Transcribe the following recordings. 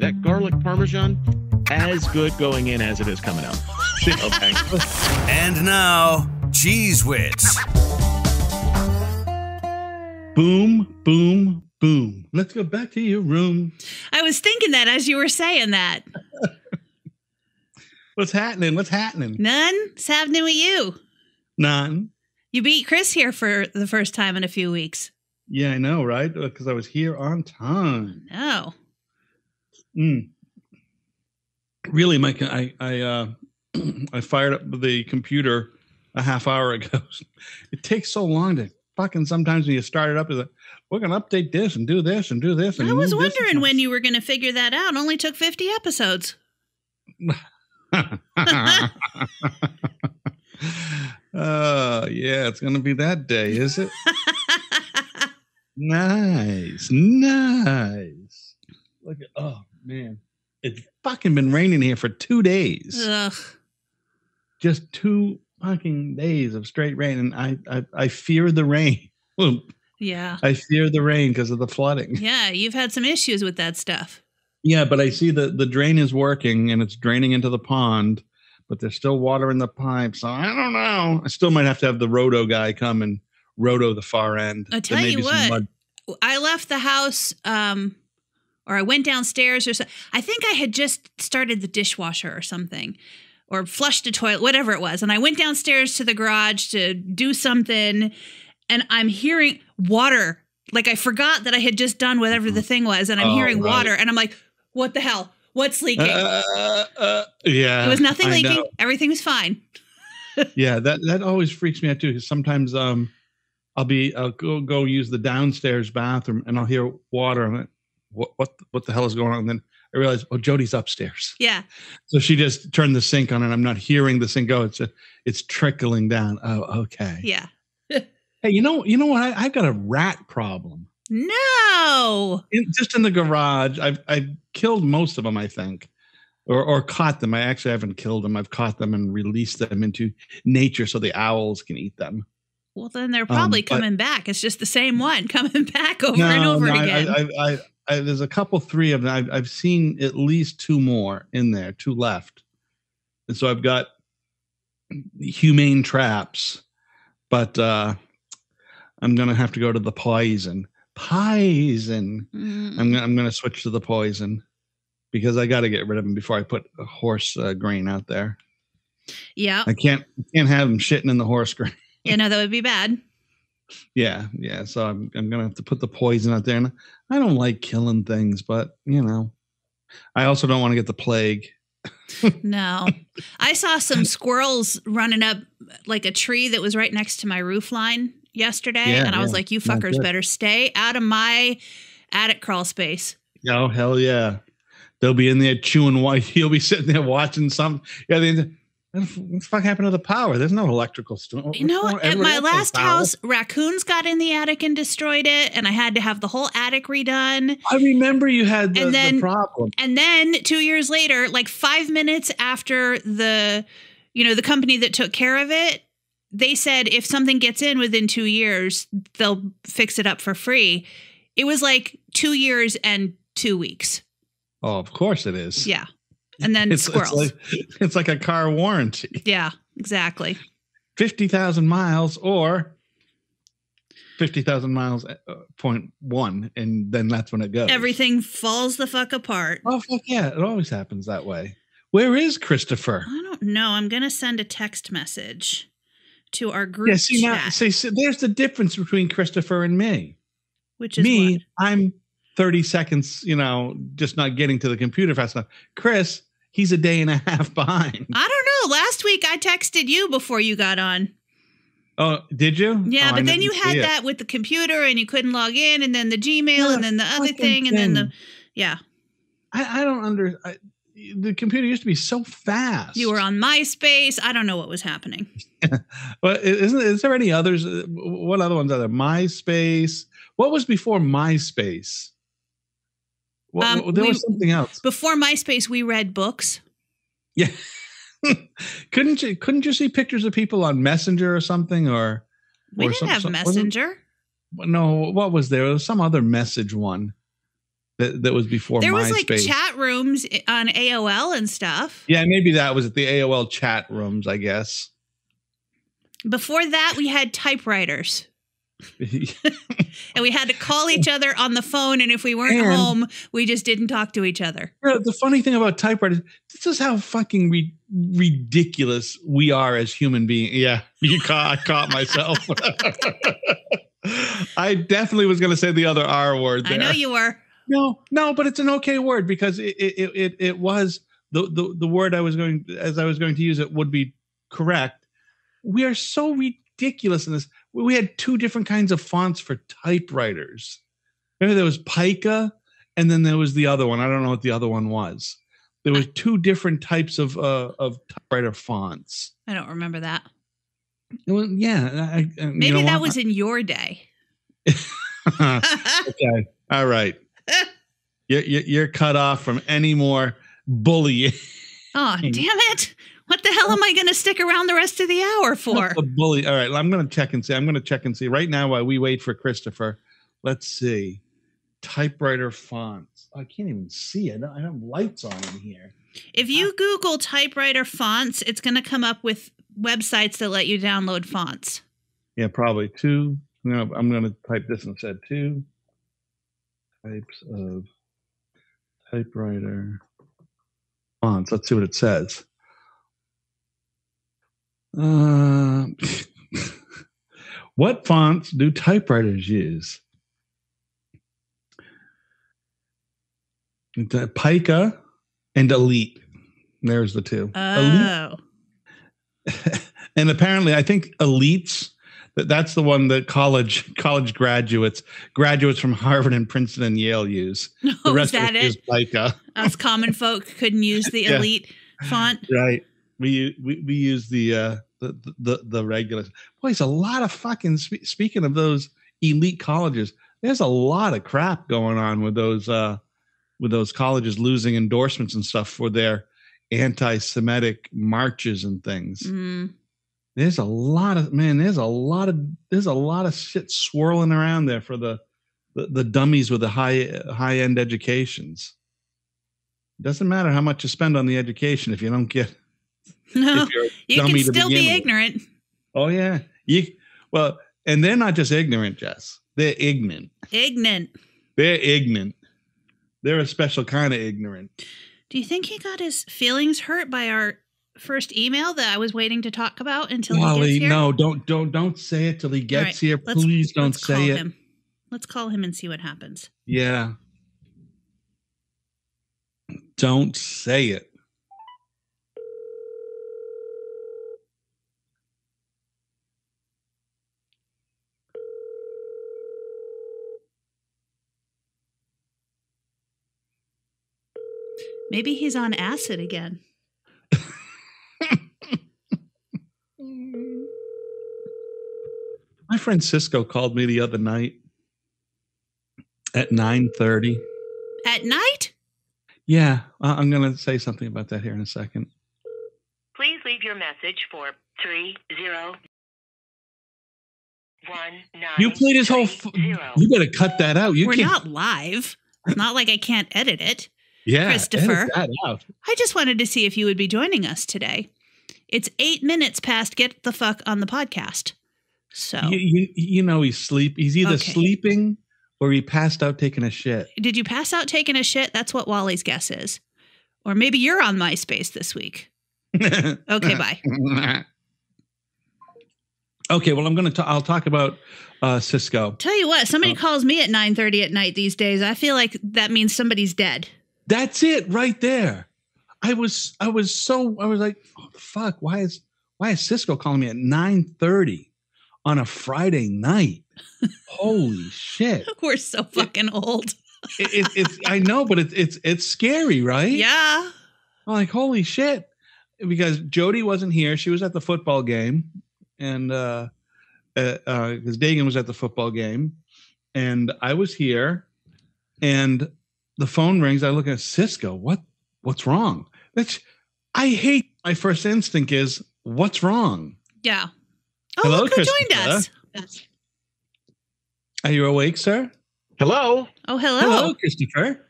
That garlic parmesan, as good going in as it is coming out. okay. And now, CheezWits. Boom, boom, boom. Let's go back to your room. I was thinking that as you were saying that. What's happening? What's happening? None? What's happening with you? None. You beat Chris here for the first time in a few weeks. Yeah, I know, right? Uh, because I was here on time. No. Mm. Really, Mike, I I uh, I fired up the computer a half hour ago. it takes so long to fucking sometimes when you start it up, is like, we're gonna update this and do this and do this. And I was wondering when you were going to figure that out. It only took 50 episodes. uh yeah, it's gonna be that day, is it? nice, nice. Look at oh man, it's fucking been raining here for two days. Ugh. Just two fucking days of straight rain, and I I, I fear the rain. Yeah. I fear the rain because of the flooding. Yeah. You've had some issues with that stuff. Yeah, but I see that the drain is working and it's draining into the pond, but there's still water in the pipe. So I don't know. I still might have to have the roto guy come and roto the far end. I'll tell you what. mud- I left the house, um, or I went downstairs, or so. I think I had just started the dishwasher or something, or flushed a toilet, whatever it was. And I went downstairs to the garage to do something, and I'm hearing water. Like I forgot that I had just done whatever the thing was, and I'm Oh, hearing right. water, and I'm like, "What the hell? What's leaking?" Uh, uh, yeah. there was nothing I leaking. know. Everything was fine. Yeah, that that always freaks me out too. Because sometimes um, I'll be I'll go go use the downstairs bathroom and I'll hear water. I'm like, what what what the hell is going on? And then I realize, oh, Jody's upstairs. Yeah. So she just turned the sink on, and I'm not hearing the sink go. It's a, it's trickling down. Oh, okay. Yeah. Hey, you know, you know what? I, I've got a rat problem. No. In, just in the garage, I've I've killed most of them, I think, or or caught them. I actually haven't killed them. I've caught them and released them into nature so the owls can eat them. Well, then they're um, probably but- coming back. It's just the same one coming back over and over I- again. I, I, I, I, there's a couple, three of them. I've, I've seen at least two more in there, two left, and so I've got humane traps, but uh, I'm gonna have to go to the poison. Poison. Mm. I'm gonna, I'm gonna switch to the poison because I got to get rid of them before I put a horse uh, grain out there. yeah. I can't I can't have them shitting in the horse grain. You know, that would be bad. Yeah, yeah. So I'm I'm gonna have to put the poison out there, and I don't like killing things, but you know, I also don't want to get the plague. No. I saw some squirrels running up like a tree that was right next to my roof line yesterday. Yeah, and I was like, you fuckers better stay out of my attic crawl space. Oh hell yeah! They'll be in there chewing while he'll be sitting there watching some. Yeah, they, what the fuck happened to the power? There's no electrical storm. You know, at my everybody else has last house, raccoons got in the attic and destroyed it, and I had to have the whole attic redone. I remember you had the, And then- the problem. And then two years later, like five minutes after the, you know, the company that took care of it, they said if something gets in within two years, they'll fix it up for free. It was like two years and two weeks. Oh, of course it is. Yeah. And then it's, squirrels. It's like, it's like a car warranty. yeah, exactly. 50,000 miles or 50,000 miles uh, point one. And then that's when it goes. Everything falls the fuck apart. Oh, fuck yeah. It always happens that way. Where is Christopher? I don't know. I'm going to send a text message to our group Yeah, see, now, see, see, there's the difference between Christopher and me. which is me, what? I'm 30 seconds, you know, just not getting to the computer fast enough. Chris, he's a day and a half behind. I don't know. Last week I texted you before you got on. Oh, did you? Yeah, Oh, but then you had that with the computer and you couldn't log in, and then the Gmail, Yeah, and then the other fucking thing, and then the yeah, I, I don't under. I, the computer used to be so fast. you were on MySpace. I don't know what was happening. But isn't is there any others? uh, What other ones are there? MySpace. What was before MySpace? What, Um, there we- was something else. Before MySpace, we read books. Yeah. couldn't you couldn't you see pictures of people on Messenger or something or? We or didn't some- have some- Messenger. No, what was there? There was some other message one. that, that was before there was MySpace. like chat rooms on AOL and stuff. yeah, maybe that was at the AOL chat rooms, I guess. Before that, we had typewriters. And we had to call each other on the phone. And if we weren't And- home, we just didn't talk to each other. You know, the funny thing about typewriters, this is how fucking re- ridiculous we are as human beings. Yeah, you caught, I caught myself. I definitely was going to say the other R word there. I know you were. No, no, but it's an okay word because it it it, it was the, the the word I was going as I was going to use it would be correct. We are so ridiculous in this. We had two different kinds of fonts for typewriters. Remember there was Pica, and then there was the other one. I don't know what the other one was. There was two different types of uh, of typewriter fonts. I don't remember that. Well, yeah, I, I- you Maybe know that what? was in your day. okay. All right. You're, you're, you're cut off from any more bullying. Oh, damn it. What the hell am I going to stick around the rest of the hour for? A bully. All right. I'm going to check and see. I'm going to check and see right now while we wait for Christopher. Let's see. Typewriter fonts. I can't even see it. I have lights on in here. If you Google typewriter fonts, it's going to come up with websites that let you download fonts. Yeah, probably two. I'm going to, I'm going to type this instead. Two types of typewriter fonts. Let's see what it says. Um, what fonts do typewriters use? The Pica and Elite. There's the two. Elite Oh. and apparently, I think Elites. That's the one that college college graduates graduates from Harvard and Princeton and Yale use. The Oh, is that of it is? Pica. Us common folk couldn't use the Yeah. elite font. Right. We we we use the uh the the the regular. Boy, it's a lot of fucking. Spe- speaking of those elite colleges, there's a lot of crap going on with those uh with those colleges losing endorsements and stuff for their anti-Semitic marches and things. Mm. there's a lot of man there's a lot of there's a lot of shit swirling around there for the the, the dummies with the high high end educations It doesn't matter how much you spend on the education if you don't get No, you can still be with. ignorant. oh yeah you well and they're not just ignorant jess they're ignorant Ignorant. they're ignorant they're a special kind of ignorant Do you think he got his feelings hurt by our first email that I was waiting to talk about until he gets here? no don't don't don't say it till he gets right, here please don't Let's call say it him. Let's call him and see what happens. Yeah. Don't say it. Maybe he's on acid again. My friend Cisco called me the other night at 9:30. At night? Yeah, I- I'm going to say something about that here in a second. Please leave your message for three zero one nine. You played his whole f- You better cut that out. You We're can't not live. It's not like I can't edit it. Yeah, Christopher. edit that out. I just wanted to see if you would be joining us today. It's eight minutes past get the fuck on the podcast. So, You, you you know he's sleep. He's either Okay. sleeping or he passed out taking a shit. did you pass out taking a shit? That's what Wally's guess is. Or maybe you're on MySpace this week. Okay, bye. okay, well I'm going to I'll talk about uh Cisco. Tell you what, somebody Oh. calls me at 9:30 at night these days. I feel like that means somebody's dead. That's it right there. I was I was so I was like, oh, fuck, why is why is Cisco calling me at 9:30 on a Friday night? Holy shit. We're so fucking old. It, it, it's I know, but it's it's it's scary, right? Yeah. I'm like, holy shit. Because Jody wasn't here. She was at the football game. And uh uh because Dagan was at the football game. And I was here. And the phone rings. I look at Cisco. What what's wrong? That's I hate my first instinct is what's wrong? Yeah. Oh, Hello, look who joined Christopher. us. Are you awake, sir? Hello? Oh, hello. Hello, Christopher.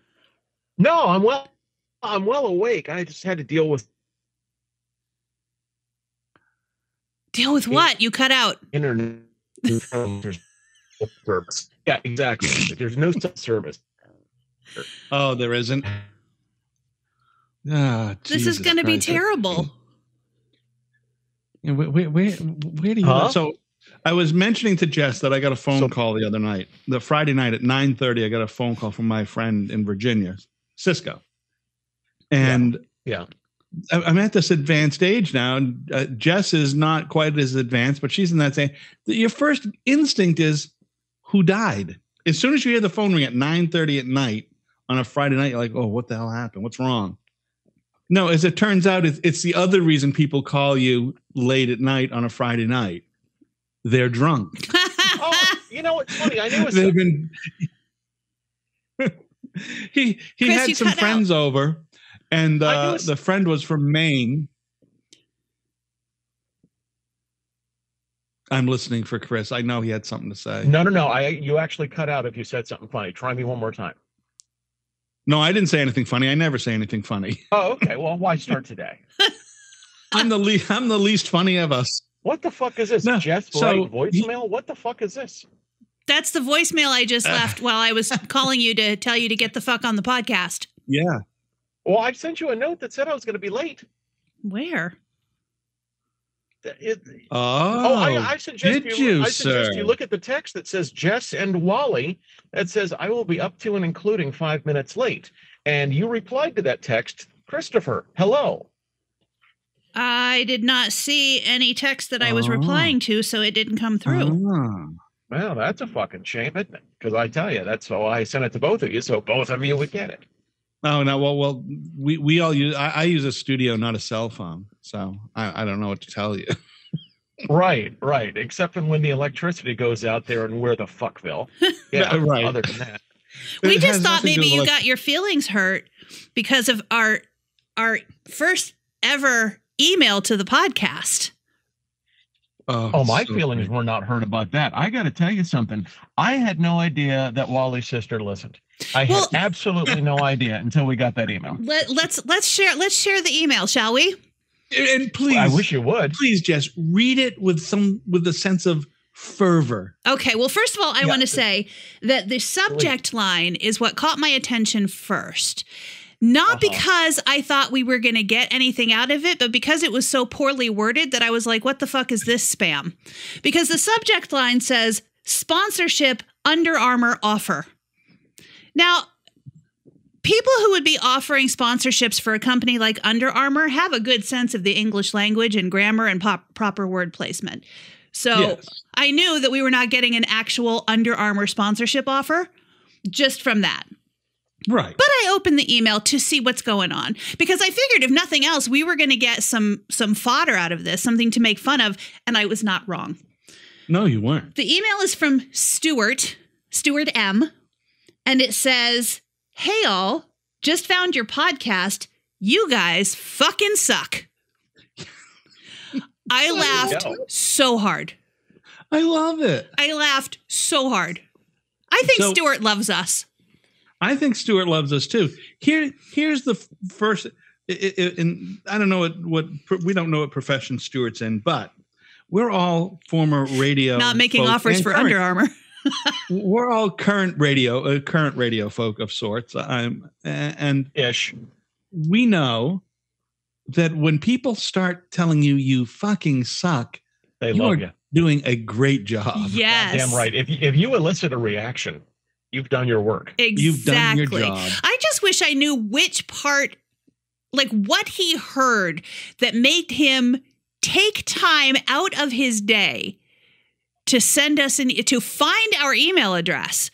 No, I'm well. I'm well awake. I just had to deal with Deal with what? You cut out. internet service. Yeah, exactly. There's no cell service. Oh, there isn't. Ah, This is going to be terrible. Where, where, where, where do you? Huh? So, I was mentioning to Jess that I got a phone So- call the other night. The Friday night at nine thirty, I got a phone call from my friend in Virginia, Cisco, and Yeah. I- I'm at this advanced age now. And uh, Jess is not quite as advanced, but she's in that same. Your first instinct is who died. As soon as you hear the phone ring at nine thirty at night on a Friday night, you're like, "Oh, what the hell happened? What's wrong?" No, as it turns out, it's, it's the other reason people call you late at night on a Friday night. They're drunk. Oh, you know what's funny? I knew it. They've been. he he Chris, had some cut friends over, and uh, knew it- the friend was from Maine. I'm listening for Chris. I know he had something to say. No, no, no. I you actually cut out if you said something funny. Try me one more time. No, I didn't say anything funny. I never say anything funny. Oh, okay. Well, why start today? I'm the least. I'm the least funny of us. What the fuck is this? No, Jeff so Wright you- voicemail? What the fuck is this? That's the voicemail I just uh. left while I was calling you to tell you to get the fuck on the podcast. Yeah. Well, I sent you a note that said I was going to be late. Where? It- Oh, Oh, I, I suggest did you, you, I suggest sir? you look at the text that says Jess and Wally. That says I will be up to and including five minutes late. And you replied to that text, Christopher. Hello. I did not see any text that I was Oh. replying to, so it didn't come through. Ah. Well, that's a fucking shame, isn't it? Because I tell you, that's why I sent it to both of you, so both of you would get it. Oh no! Well, well, we we all use. I, I use a studio, not a cell phone, so I, I don't know what to tell you. Right, right. Except when the electricity goes out there and we're the fuckville. Yeah, Right. Other than that. we It just thought maybe you got your feelings hurt because of our our first ever email to the podcast. Oh, oh my so feelings great. were not hurt about that. I got to tell you something. I had no idea that Wally's sister listened. I Well- had absolutely no idea until we got that email. Let, let's let's share let's share the email, shall we? And please, I wish you would. please, Jess, read it with some with a sense of fervor. Okay, well, first of all, I Yeah. want to say that the subject line is what caught my attention first. Not Uh-huh. because I thought we were going to get anything out of it, but because it was so poorly worded that I was like, what the fuck is this spam? Because the subject line says sponsorship Under Armour offer. Now, people who would be offering sponsorships for a company like Under Armour have a good sense of the English language and grammar and pop- proper word placement. So Yes. I knew that we were not getting an actual Under Armour sponsorship offer just from that. Right. But I opened the email to see what's going on because I figured if nothing else, we were going to get some some fodder out of this, something to make fun of, and I was not wrong. No, you weren't. The email is from Stuart, Stuart M, and it says, "Hey all, just found your podcast. You guys fucking suck." I laughed so hard. I love it. I laughed so hard. I think So- Stuart loves us. I think Stuart loves us too. Here, here's the first. And I don't know what what we don't know what profession Stuart's in, but we're all former radio. Not making offers for current- Under Armour. We're all current radio, uh, current radio folk of sorts. I'm, and Ish. we know that when people start telling you you fucking suck, They You love you. doing a great job. yes. Damn right. If if you elicit a reaction, you've done your work. Exactly. You've done your job. I just wish I knew which part, like what he heard that made him take time out of his day to send us an to find our email address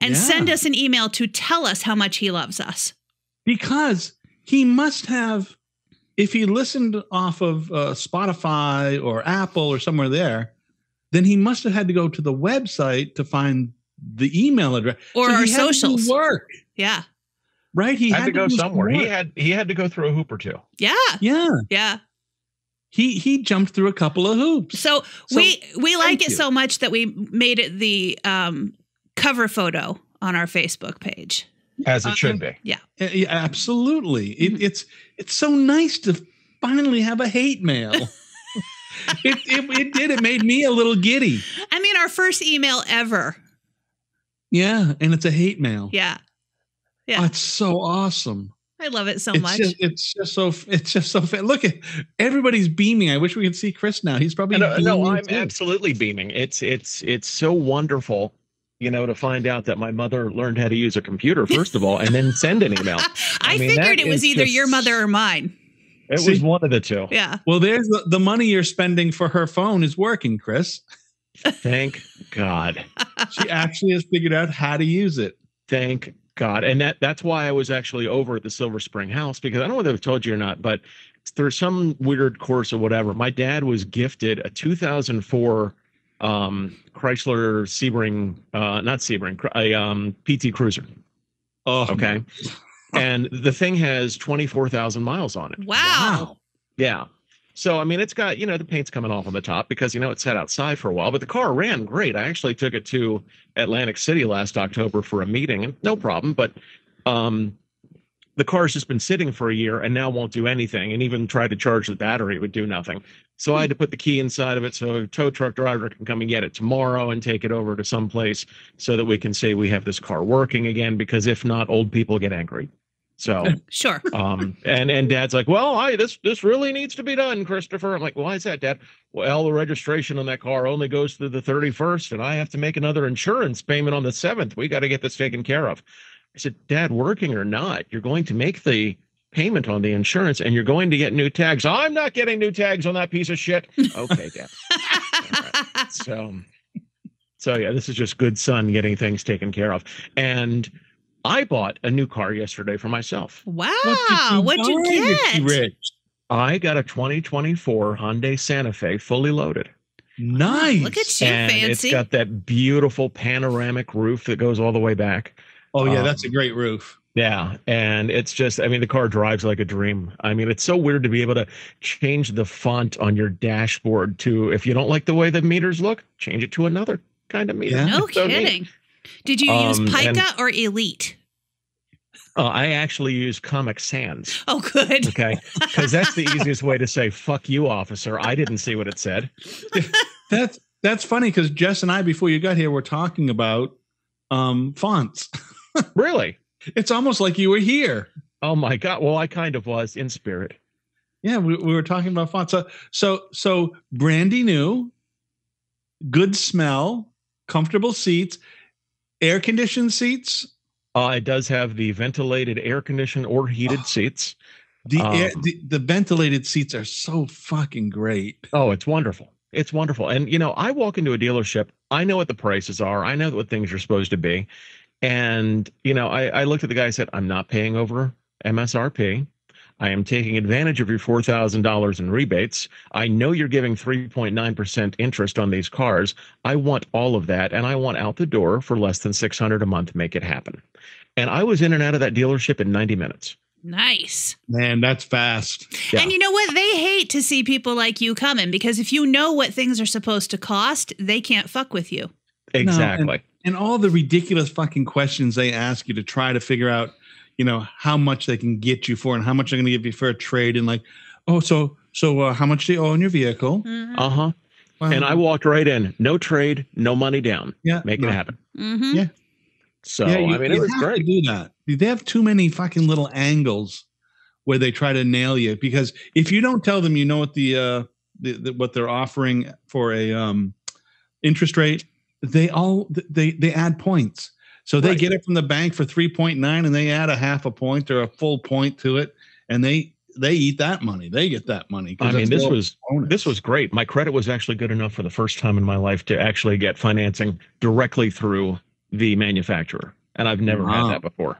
and Yeah. send us an email to tell us how much he loves us. because he must have if he listened off of uh, spotify or apple or somewhere there then he must have had to go to the website to find the email address Or So our he had to do socials. work Yeah. right he had, to go do some somewhere. He had he had to go through a hoop or two. Yeah. yeah Yeah. He he jumped through a couple of hoops So, So, we we like it you. so much that we made it the um, cover photo on our Facebook page. As Uh, it should be. Yeah, yeah, absolutely. It, it's it's so nice to finally have a hate mail. it, it it did. It made me a little giddy. I mean, our first email ever. Yeah, and it's a hate mail. Yeah. Yeah. Oh, it's so awesome. I love it so it's much. just it's just so it's just so fa- look at everybody's beaming. I wish we could see Chris now. He's probably No, no, I'm too. absolutely beaming. It's it's it's so wonderful, you know, to find out that my mother learned how to use a computer first of all, and then send an email. I, I mean, figured it was either just- your mother or mine. It See? was one of the two. Yeah. Well, there's the, the money you're spending for her phone is working, Chris. Thank God. She actually has figured out how to use it. Thank God. And that that's why I was actually over at the Silver Spring House because I don't know whether I've told you or not, but there's some weird course or whatever. My dad was gifted a 2004 um, Chrysler Sebring, uh, not Sebring, a um, PT Cruiser. Oh, Okay. and the thing has 24,000 miles on it. Wow. Yeah. So I mean, it's got you know the paint's coming off on the top because you know it sat outside for a while, but the car ran great. I actually took it to Atlantic City last October for a meeting, and no problem. But um, the car's just been sitting for a year and now won't do anything. And even tried to charge the battery, it would do nothing. So I had to put the key inside of it so a tow truck driver can come and get it tomorrow and take it over to some place so that we can say we have this car working again. Because if not, old people get angry. So Sure. um and and dad's like well i this this really needs to be done christopher. I'm like why is that dad? Well the registration on that car only goes through the 31st and i have to make another insurance payment on the 7th we got to get this taken care of. I said dad working or not you're going to make the payment on the insurance and you're going to get new tags. I'm not getting new tags on that piece of shit. Okay dad. So so yeah this is just good son getting things taken care of. And i bought a new car yesterday for myself wow. What did you buy, Richie get? Rich? I got a 2024 Hyundai Santa Fe fully loaded. Nice. Look at you, and fancy. it's got that beautiful panoramic roof that goes all the way back. Oh yeah, um, that's a great roof. Yeah. And it's just, I mean, the car drives like a dream. I mean, it's so weird to be able to change the font on your dashboard to, if you don't like the way the meters look, change it to another kind of meter. Yeah. no It's so neat. Kidding. Did you use Um, and- Pica or Elite? Uh, I actually use Comic Sans. Oh, good. Okay. Because that's the easiest way to say, fuck you, officer. I didn't see what it said. That's that's funny because Jess and I, before you got here, were talking about um, fonts. Really? It's almost like you were here. Oh my God. Well, I kind of was in spirit. Yeah, we, we were talking about fonts. So so so brandy new, good smell, comfortable seats, air conditioned seats. Uh, it does have the ventilated air conditioned or heated Oh. seats. The, air, Um, the the ventilated seats are so fucking great. Oh, it's wonderful. It's wonderful. And, you know, I walk into a dealership, I know what the prices are, I know what things are supposed to be. And, you know, I, I looked at the guy and said, I'm not paying over MSRP. I am taking advantage of your $4,000 in rebates. I know you're giving 3.9% interest on these cars. I want all of that. And I want out the door for less than 600 a month. Make it happen. And I was in and out of that dealership in 90 minutes. Nice. Man, that's fast. Yeah. And you know what? They hate to see people like you coming because if you know what things are supposed to cost, they can't fuck with you. Exactly. And all the ridiculous fucking questions they ask you to try to figure out, you know, how much they can get you for and how much they're going to give you for a trade. And like, oh, so so uh, how much do you owe on your vehicle? Mm-hmm. Uh huh. Well, And I walked right in. No trade, no money down. yeah, Make no. it happen. Mm-hmm. Yeah. So Yeah, you, I mean, you it was great. to do that. They have too many fucking little angles where they try to nail you because if you don't tell them you know what the uh the, the, what they're offering for a um interest rate, they all they they add points. So they Right. get it from the bank for 3.9 and they add a half a point or a full point to it and they they eat that money. They get that money. I mean, this was bonus. this was great. My credit was actually good enough for the first time in my life to actually get financing directly through the manufacturer, and I've never Wow. had that before.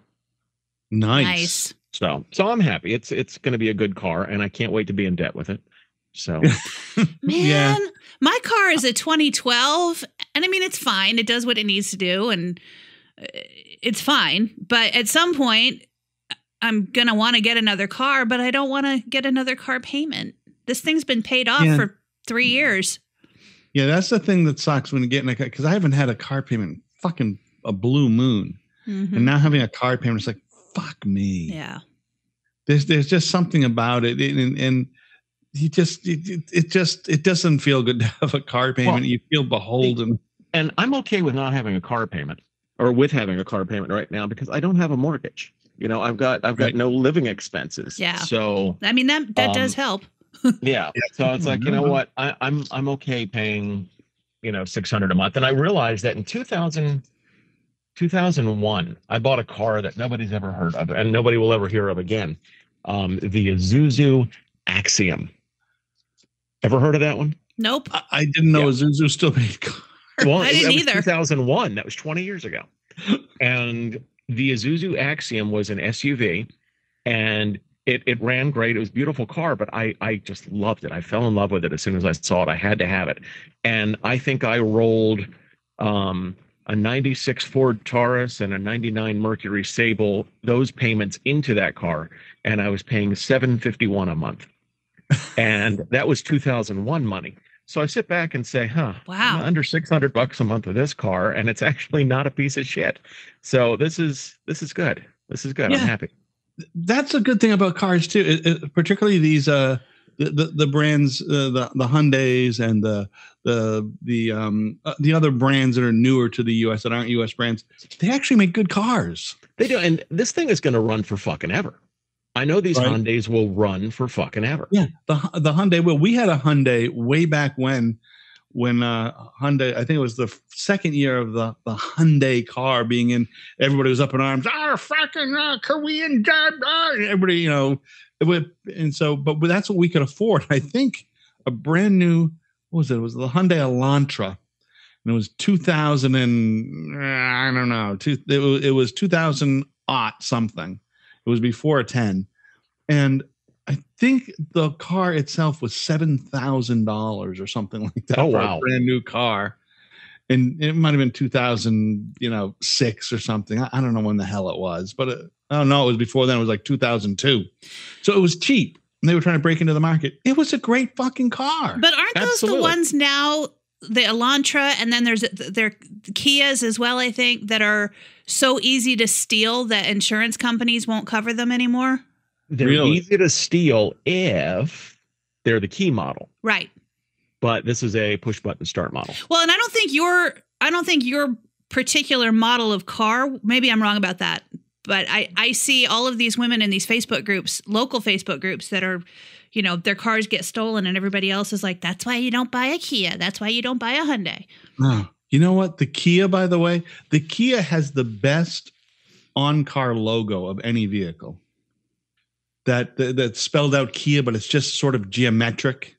nice. Nice. So, so I'm happy. It's it's going to be a good car, and I can't wait to be in debt with it. So, Man, Yeah. my car is a 2012, and I mean, it's fine. It does what it needs to do, and it's fine. But at some point, I'm going to want to get another car, but I don't want to get another car payment. This thing's been paid off Yeah. for three years. Yeah, that's the thing that sucks when you get in a car because I haven't had a car payment fucking a blue moon. Mhm. and now having a car payment is like fuck me. yeah. There's there's just something about it, and, and you just it, it- it just it doesn't feel good to have a car payment. Well, you feel beholden. and I'm okay with not having a car payment or with having a car payment right now because I don't have a mortgage. You know, I've got I've got Right. no living expenses. Yeah. So I mean that that does Um, help. yeah. So it's like, you know what? I, I'm I'm okay paying, you know, six hundred a month. And I realized that in 2000, 2001, I bought a car that nobody's ever heard of and nobody will ever hear of again. Um, the Isuzu Axiom. Ever heard of that one? Nope. I, I didn't know Yeah. Zuzu still made cars. Well, I didn't either. 2001. That was 20 years ago. And the Isuzu Axiom was an SUV, and it it ran great. It was a beautiful car, but I I just loved it. I fell in love with it as soon as I saw it. I had to have it, and I think I rolled um, a '96 Ford Taurus and a '99 Mercury Sable those payments into that car, and I was paying 751 a month, and that was 2001 money. So I sit back and say, huh, Wow. I'm under 600 bucks a month with this car and it's actually not a piece of shit. So this is this is good. This is good. Yeah. I'm happy. That's a good thing about cars too, it- it- particularly these uh the the, the brands uh, the the Hyundai's and the the the um uh, the other brands that are newer to the U.S. that aren't U.S. brands. They actually make good cars. They do and this thing is going to run for fucking ever. I know these Right. Hyundais will run for fucking ever. Yeah, the the Hyundai. Well, we had a Hyundai way back when, when uh Hyundai. I think it was the second year of the the Hyundai car being in. Everybody was up in arms. Ah, fucking uh, Korean god. Ah, everybody, you know, it would, and so, but, that's what we could afford. I think a brand new. What was it? It was the Hyundai Elantra. And it was 2000 and I don't know. Two, it, was, it was 2000 aught something. It was before a 10. And I think the car itself was seven thousand dollars or something like that. Oh, for wow. a brand new car, and it might have been two thousand, you know, six or something. I, I don't know when the hell it was, but it, I don't know. It was before then. It was like two thousand two, so it was cheap. And they were trying to break into the market. It was a great fucking car. But aren't those Absolutely. the ones now? The Elantra, and then there's their Kias as well. I think that are so easy to steal that insurance companies won't cover them anymore. They're Really? easy to steal if they're the key model. Right. But this is a push button start model. Well, and I don't think your I don't think your particular model of car. Maybe I'm wrong about that, but I I see all of these women in these Facebook groups, local Facebook groups that are, you know, their cars get stolen, and everybody else is like, "That's why you don't buy a Kia. That's why you don't buy a Hyundai." You know what? The Kia, by the way, the Kia has the best on-car logo of any vehicle. That that, that's spelled out Kia, but it's just sort of geometric.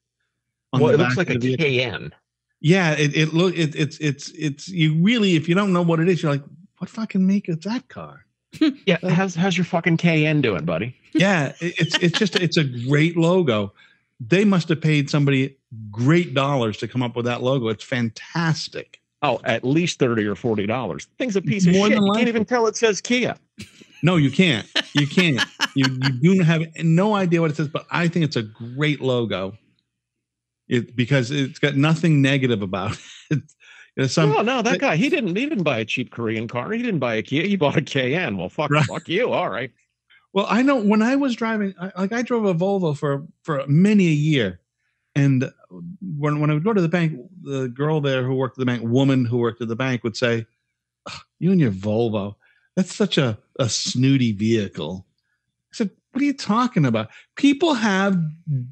on well, the it looks like a of vehicle. KN. Yeah, it it look it, it's it's it's you really if you don't know what it is, you're like, what fucking make is that car? Yeah, how's how's your fucking KN doing, buddy? Yeah, it, it's it's just it's a great logo. They must have paid somebody great dollars to come up with that logo. It's fantastic. Oh, at least thirty or forty dollars. Thing's a piece of More shit. You can't even tell it says Kia. No, you can't. You can't. you you do have no idea what it says, but I think it's a great logo. It because it's got nothing negative about it. Some no, no, that but- guy. He didn't. He didn't buy a cheap Korean car. He didn't buy a Kia. He bought a KN. Well, fuck, Right. fuck you. All right. Well, I know when I was driving, I, like I drove a Volvo for for many a year, and when when I would go to the bank, the girl there who worked at the bank, woman who worked at the bank, would say, "Ugh, "You and your Volvo, that's such a a snooty vehicle." I said, "What are you talking about? People have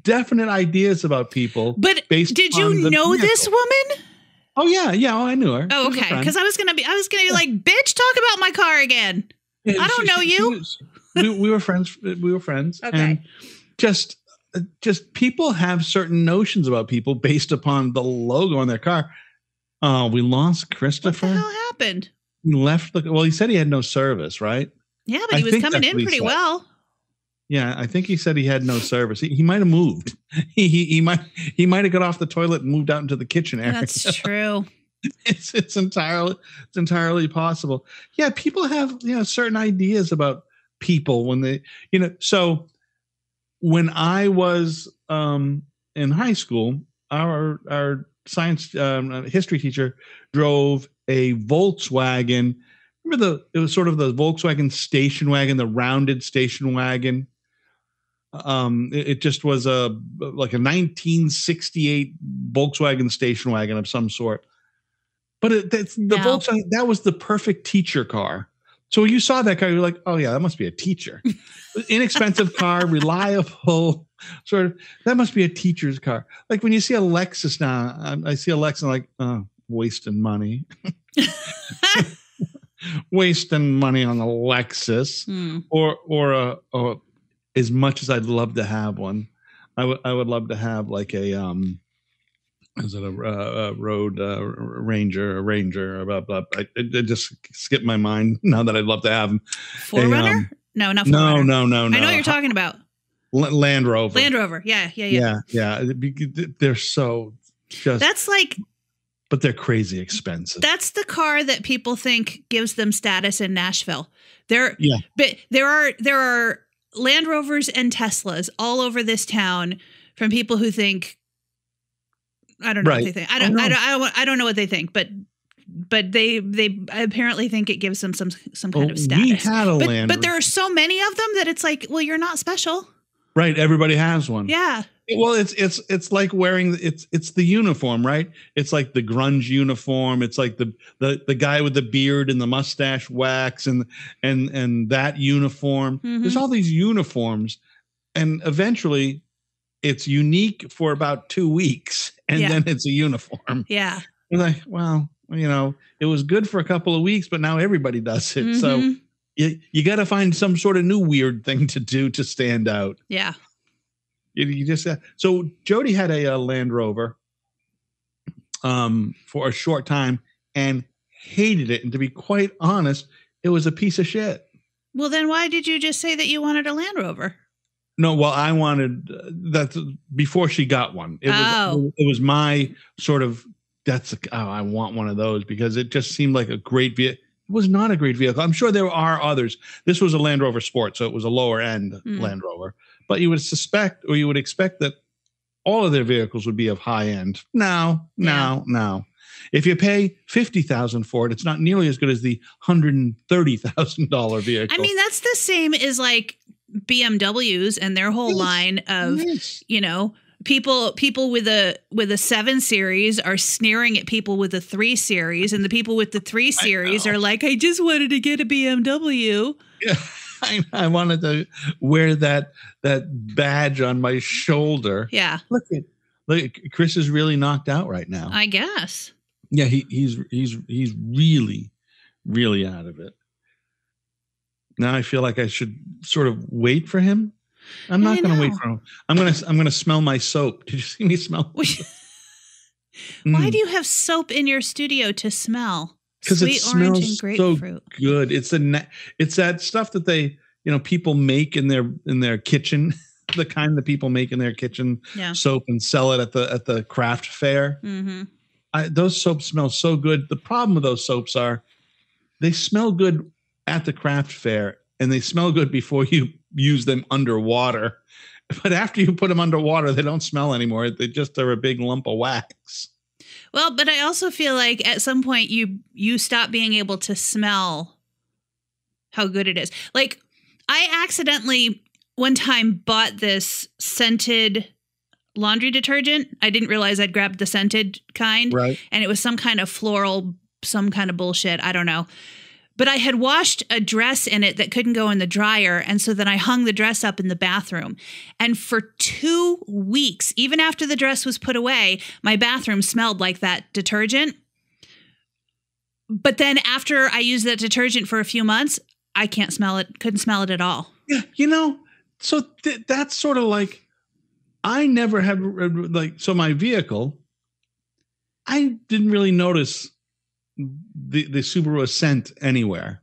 definite ideas about people." But Based did you know this woman? Oh yeah, yeah, oh, I knew her. Oh, She okay. Because I was gonna be, I was gonna be like, "Bitch, talk about my car again." Yeah, I don't know you. was- we, we were friends. We were friends. Okay. And just, just people have certain notions about people based upon the logo on their car. Oh, we lost What the Christopher. hell happened? He left the. Well, he said he had no service, right? Yeah, but I he was coming in pretty said. well. Yeah, I think he said he had no service. He, he might have moved. He, he he might he might have got off the toilet and moved out into the kitchen area. That's true. it's it's entirely it's entirely possible. Yeah, people have you know certain ideas about people when they you know so when I was um in high school, our our science um, uh, history teacher drove a Volkswagen remember the it was sort of the Volkswagen station wagon, the rounded station wagon. Um, it, it just was a like a 1968 Volkswagen station wagon of some sort. But it, that's the Yeah. Volkswagen that was the perfect teacher car. So you saw that car, you're like, oh yeah, that must be a teacher. Inexpensive car, reliable, sort of. That must be a teacher's car. Like when you see a Lexus now, I, I see a Lexus, I'm like, oh, wasting money wasting money on a Lexus Hmm. or or a or as much as I'd love to have one, I would I would love to have like a um is it a, uh, a road uh, ranger a ranger blah blah blah. I, it, just skipped my mind now that I'd love to have them. 4Runner? um, no, not No, no, no, no. I know what you're talking about. Land Rover. Land Rover. Yeah, yeah, yeah. yeah, yeah. They're so just, That's like but they're crazy expensive. that's the car that people think gives them status in Nashville. There, Yeah. but there are there are Land Rovers and Teslas all over this town from people who think I don't know Right. what they think. I don't, I know. don't, I don't, I don't know what they think, but but they they apparently think it gives them some some kind Oh, of status. we had a but, Land but there are so many of them that it's like, well, you're not special. right. Everybody has one. Yeah, Well, it's it's it's like wearing it's it's the uniform, right? It's like the grunge uniform. It's like the the the guy with the beard and the mustache wax and and and that uniform. There's Mhm. all these uniforms, and eventually, it's unique for about two weeks, and Yeah. then it's a uniform. yeah. It's like, well, you know, it was good for a couple of weeks, but now everybody does it. So Mhm. you you got to find some sort of new weird thing to do to stand out. yeah. You, you just uh, so Jody had a, uh Land Rover um, for a short time and hated it. And to be quite honest, it was a piece of shit. Well, then why did you just say that you wanted a Land Rover? No, well, I wanted uh, that before she got one. It was Oh. it was my sort of that's oh, I want one of those because it just seemed like a great vehicle. It was not a great vehicle. I'm sure there are others. This was a Land Rover Sport, so it was a lower end Hmm. Land Rover. But you would suspect or you would expect that all of their vehicles would be of high end. Now, no, now. If you pay fifty thousand for it, it's not nearly as good as the hundred and thirty thousand dollar vehicle. I mean, that's the same as like BMWs and their whole Yes. line of Yes. you know people people with a with a seven series are sneering at people with a three series and the people with the three series are like i just wanted to get a bmw Yeah, I, I wanted to wear that that badge on my shoulder. yeah Look at look, at Chris is really knocked out right now. i guess yeah, he, he's he's he's really really out of it. Now I feel like I should sort of wait for him. I'm not going to wait for him. I'm going to I'm going to smell my soap. Did you see me smell? why Mm, do you have soap in your studio to smell 'Cause it sweet orange and smells so grapefruit good. It's a na- it's that stuff that they you know people make in their in their kitchen, the kind that people make in their kitchen yeah soap and sell it at the at the craft fair. mm-hmm. I, those soaps smell so good. The problem with those soaps are they smell good at the craft fair and they smell good before you use them underwater. But after you put them underwater, they don't smell anymore. They just are a big lump of wax. well but i also feel like at some point you you stop being able to smell how good it is like i accidentally one time bought this scented laundry detergent i didn't realize i'd grabbed the scented kind Right. and it was some kind of floral some kind of bullshit i don't know but i had washed a dress in it that couldn't go in the dryer and so then i hung the dress up in the bathroom and for two weeks even after the dress was put away my bathroom smelled like that detergent but then after i used that detergent for a few months i can't smell it couldn't smell it at all Yeah, you know, so th- that's sort of like I never had like so my vehicle. I didn't really notice the the Subaru Ascent anywhere,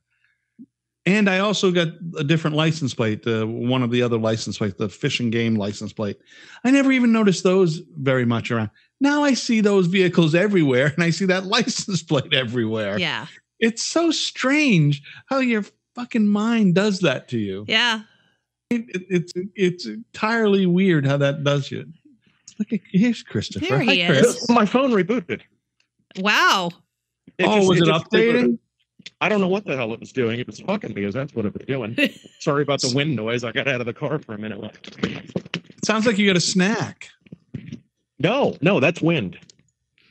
and I also got a different license plate. Uh, one of the other license plates, the Fish and Game license plate. I never even noticed those very much around. Now I see those vehicles everywhere, and I see that license plate everywhere. yeah It's so strange how your fucking mind does that to you yeah it, it- it's it's entirely weird how that does you. Look at here's Christopher. There he Hi, Chris. is. My phone rebooted. wow It oh, just- was it, just updating? I don't know what the hell it was doing. It was fucking me, as that's what it was doing. Sorry about the wind noise. I got out of the car for a minute. It sounds like you got a snack. No, no, that's wind.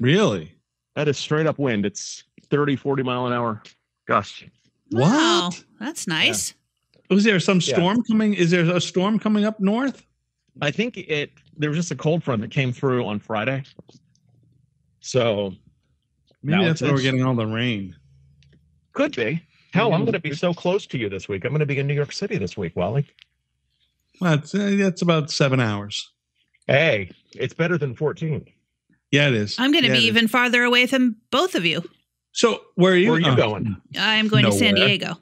Really? That is straight up wind. It's 30, 40 mile an hour gusts. Wow, What? that's nice. Was there some Yeah. storm coming? Is there a storm coming up north? I think it there was just a cold front that came through on Friday. So Maybe No, that's why we're getting all the rain. could be. Hell, I'm going to be so close to you this week. I'm going to be in New York City this week, Wally. Well, it's, uh, that's about seven hours. Hey, it's better than 14. Yeah, it is. I'm going to Yeah, be it is. even farther away than both of you. So where are you? Where are you oh, going? I'm going to San Diego.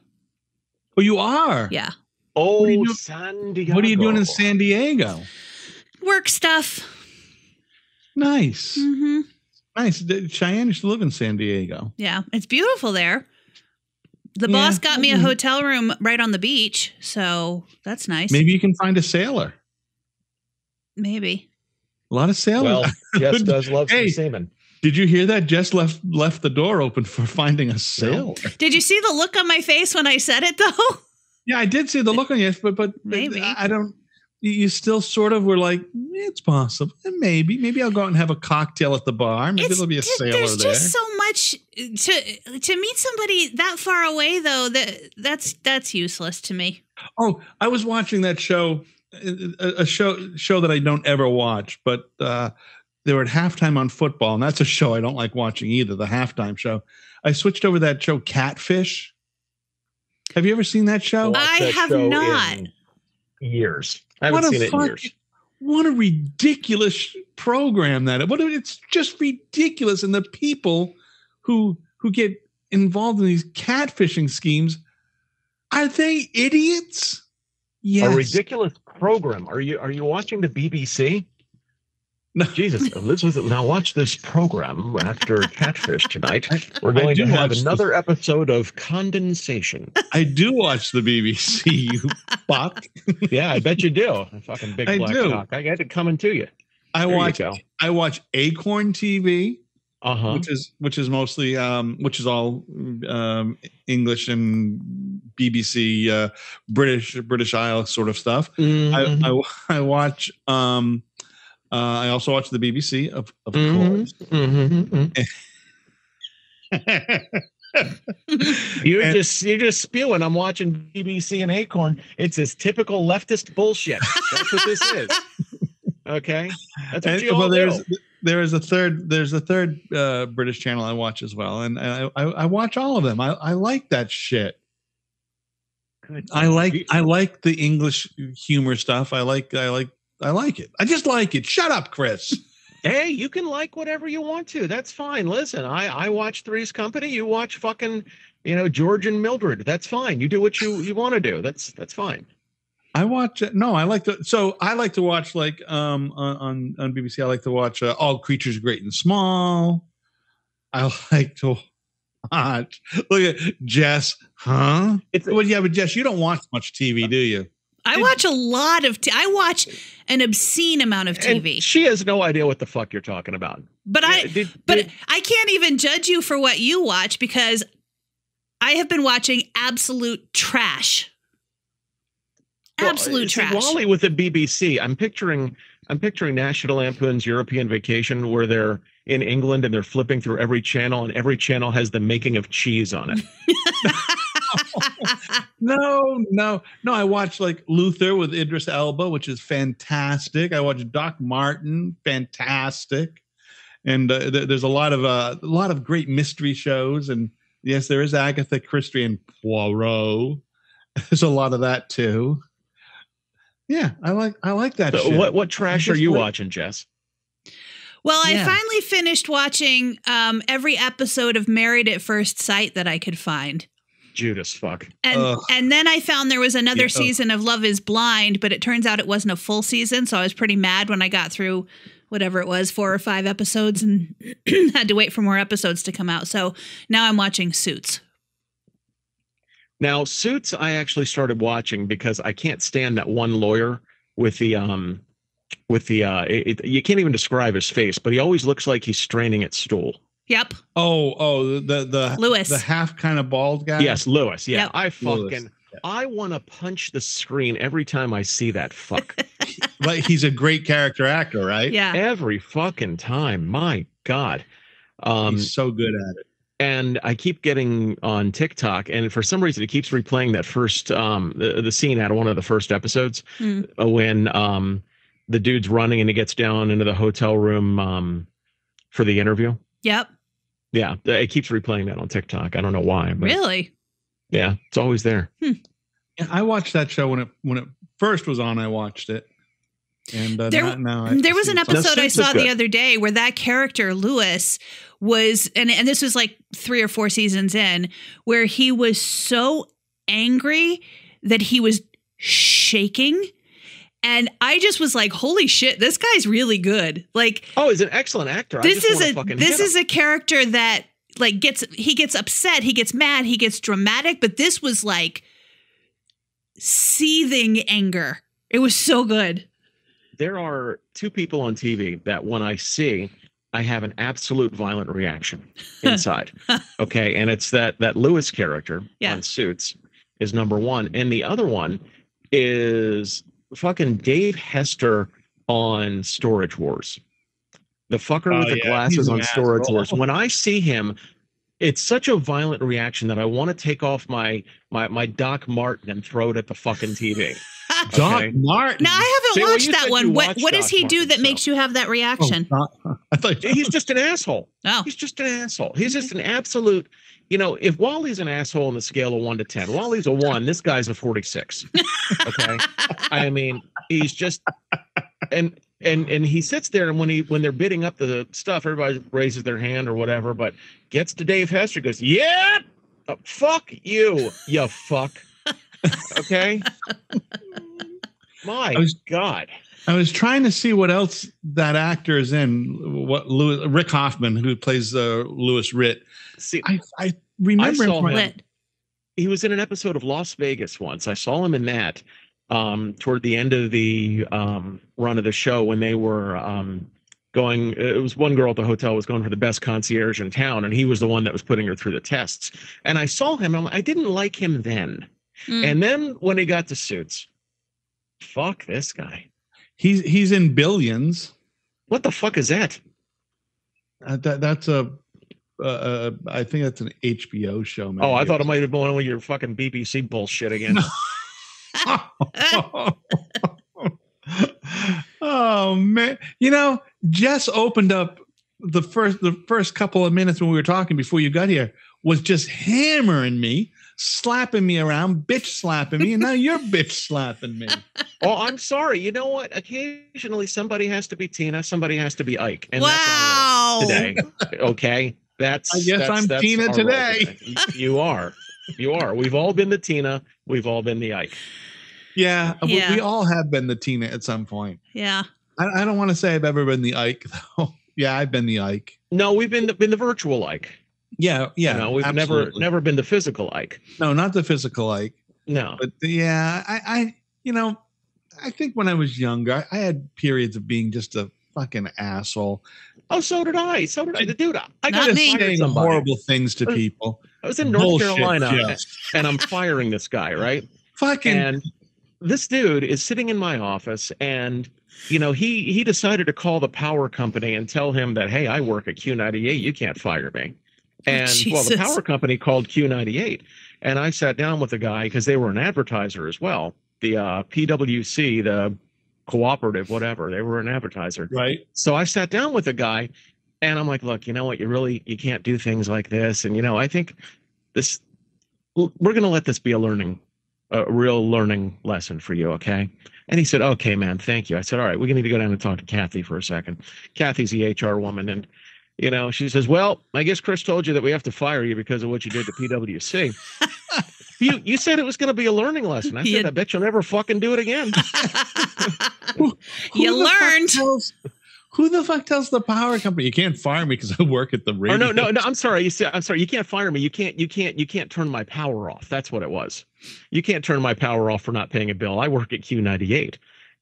Oh, you are. Yeah, Oh, are you do- San Diego. What are you doing in San Diego? work stuff. Nice, hmm nice. Cheyenne used to live in San Diego. Yeah, it's beautiful there. The Yeah, boss got me a mhm. hotel room right on the beach, so that's nice. Maybe you can find a sailor. Maybe. A lot of sailors. Well, Jess does love Hey. some semen. Did you hear that? Jess left left the door open for finding a sailor. Did you see the look on my face when I said it though? Yeah, I did see the look on you, but but Maybe. I I don't. You you still sort of were like, eh, it's possible. Eh, maybe, maybe I'll go out and have a cocktail at the bar. Maybe It's there'll be a just- sailor There's there. just so much eh, to to meet somebody that far away though that that's that's useless to me. Oh, I was watching that show, a, a show show that I don't ever watch, but uh, they were at halftime on football, and that's a show I don't like watching either. The halftime show. I switched over that show, Catfish. Have you ever seen that show? Watched I that have show not. in Years. I What haven't a seen it in years. What a ridiculous program that! What a- it's just ridiculous, and the people who who get involved in these catfishing schemes are they idiots? Yes. A ridiculous program. Are you are you watching the BBC? No. Jesus, Elizabeth. Now watch this program after Catfish tonight. We're going to have another episode of Condensation. I do watch the BBC. You fuck. yeah, I bet you do. A fucking big I black do. cock. I got it coming to you. I There watch. go. I watch Acorn TV, Uh huh. which is which is mostly um, which is all um, English and BBC uh, British British Isle sort of stuff. Mm-hmm. I, I I watch. Um, uh, I also watch the BBC, of of Mhm. course. You And- just you're just spewing. I'm watching BBC and Acorn. It's this typical leftist bullshit. That's what this is. Okay, that's what And- you well, there's do. there is a third there's a third uh, British channel I watch as well, and I, I, I watch all of them. I, I like that shit. Good. I like I like the English humor stuff. I like I like I like it. I just like it. Shut up, Chris. Hey, you can like whatever you want to. That's fine. Listen, I I watch Three's Company. You watch fucking, you know, George and Mildred. That's fine. You do what you you want to do. That's that's fine. I watch no, I like to so I like to watch like um on on, on BBC. I like to watch uh, All Creatures Great and Small. I like to watch. Look at Jess, huh? It's Well, yeah, but Jess, you don't watch much TV, do you? I watch a lot of t- I watch an obscene amount of and TV. she has no idea what the fuck you're talking about. But I Did- but did- I can't even judge you for what you watch because I have been watching absolute trash. Absolute see, trash. Wally with the BBC. I'm picturing I'm picturing National Lampoon's European Vacation where they're in England and they're flipping through every channel and every channel has the making of cheese on it. No, no, no. I watch like Luther with Idris Elba, which is fantastic. I watch Doc Martin, fantastic, and uh, th- there's a lot of uh, a lot of great mystery shows. And yes, there is Agatha Christie and Poirot. There's a lot of that too. Yeah, I like I like that. So shit. what what trash are you like- watching, Jess? well, I finally finished watching um, every episode of Married at First Sight that I could find. Judas fuck. And Ugh. and then I found there was another Yeah, season of Love is Blind, but it turns out it wasn't a full season, so I was pretty mad when I got through whatever it was, four or five episodes and had to wait for more episodes to come out. So now I'm watching Suits. Now, Suits I actually started watching because I can't stand that one lawyer with the um with the uh it, it- you can't even describe his face, but he always looks like he's straining at stool. Yep. Oh, oh, the the Lewis. the half kind of bald guy. Yes, Lewis. Yeah, Yep. I fucking. Lewis. I want to punch the screen every time I see that fuck. but he's a great character actor, right? Yeah. every fucking time. My God. Um, he's so good at it. and I keep getting on TikTok, and for some reason, it keeps replaying that first um the, the scene out of one of the first episodes uh, when um the dude's running and he gets down into the hotel room um for the interview. Yep. Yeah, it keeps replaying that on TikTok. I don't know why, but Really? yeah, it's always there. Yeah, I watched that show when it when it first was on. I watched it, and uh, There- now, now I there was an episode I saw the other day where that character Lewis was and and this was like 3 or 4 seasons in where he was so angry that he was shaking and I just was like holy shit this guy's really good. Like Oh, he's an excellent actor. I this is a fucking this is a character that like gets he gets upset, he gets mad, he gets dramatic, but this was like seething anger. It was so good. there are two people on TV that when I see, I have an absolute violent reaction inside. okay, and it's that that Lewis character Yeah. on Suits is number one, and the other one is fucking Dave Hester on Storage Wars. The fucker Oh, with the yeah, glasses he's an on Storage asshole. Wars. When I see him, it's such a violent reaction that I want to take off my my my Doc Martin and throw it at the fucking TV. Doc Okay. Martin. Now I haven't See, watched you that one. you What watched what does Doc he do Martin, that so- makes you have that Oh, reaction? Doc- I thought He's just an asshole. Oh, He's just an asshole. He's just an absolute. You know, if Wally's an asshole on the scale of one to ten, Wally's a one. This guy's a forty-six. Okay, I mean, he's just and and and he sits there, and when he when they're bidding up the stuff, everybody raises their hand or whatever. But gets to Dave Hester, goes, "Yeah, uh, fuck you, you fuck." Okay. My was- God. I was trying to see what else that actor is in. What Louis, Rick Hoffman, who plays uh, Lewis Litt. See, I I remember I saw him. him. he was in an episode of Las Vegas once. I saw him in that um, toward the end of the um, run of the show when they were um, going. It was one girl at the hotel was going for the best concierge in town, and he was the one that was putting her through the tests. And I saw him. I'm, I didn't like him then, Mm. and then when he got to suits, fuck this guy. He's he's in Billions. What the fuck is that? Uh, that that's a. Uh, uh, I think that's an HBO show. Oh, I thought it might have been one of your fucking BBC bullshit again. oh man you know jess opened up the first the first couple of minutes when we were talking before you got here was just hammering me slapping me around bitch slapping me and now you're bitch slapping me oh, I'm sorry. You know what? Occasionally somebody has to be Tina, somebody has to be Ike, and that's all wow. today. Okay, that's. I guess that's- I'm that's Tina today. You- You are. You are. We've all been the Tina. We've all been the Ike. yeah, we- Yeah. We, all have been the tina at some point Yeah. i, I don't want to say i've ever been the ike though yeah i've been the ike No, we've been the, been the virtual Ike. yeah yeah you know, we've never absolutely. never been the physical Ike. no not the physical ike No. but yeah, I, I, you know, I think when I was younger, I, I had periods of being just a fucking asshole, Oh, so did I. So did I. The dude, I got me. fired saying somebody. horrible things to people. I was in North Bullshit, Carolina, Jess. and I'm firing this guy, right? Fucking and this dude is sitting in my office and you know he he decided to call the power company and tell him that hey i work at q98 you can't fire me and well the power company called q98 and i sat down with the guy because they were an advertiser as well the uh, pwc the cooperative whatever they were an advertiser right. so I sat down with a guy and I'm like, look, you know what? You really you can't do things like this. And you know, I think this we're gonna let this be a learning, a real learning lesson for you, okay? And he said, Okay, man, thank you. I said, All right, we're need to go down and talk to Kathy for a second. Kathy's the HR woman, and you know, she says, Well, I guess Chris told you that we have to fire you because of what you did to PWC. you you said it was gonna be a learning lesson. I said. I bet you'll never fucking do it again. Who You learned. Tells, who the fuck tells the power company you can't fire me because I work at the oh, radio? Or no, no, no. I'm sorry. You said I'm sorry. You can't fire me. You can't. You can't. You can't turn my power off. That's what it was. You can't turn my power off for not paying a bill. I work at Q98,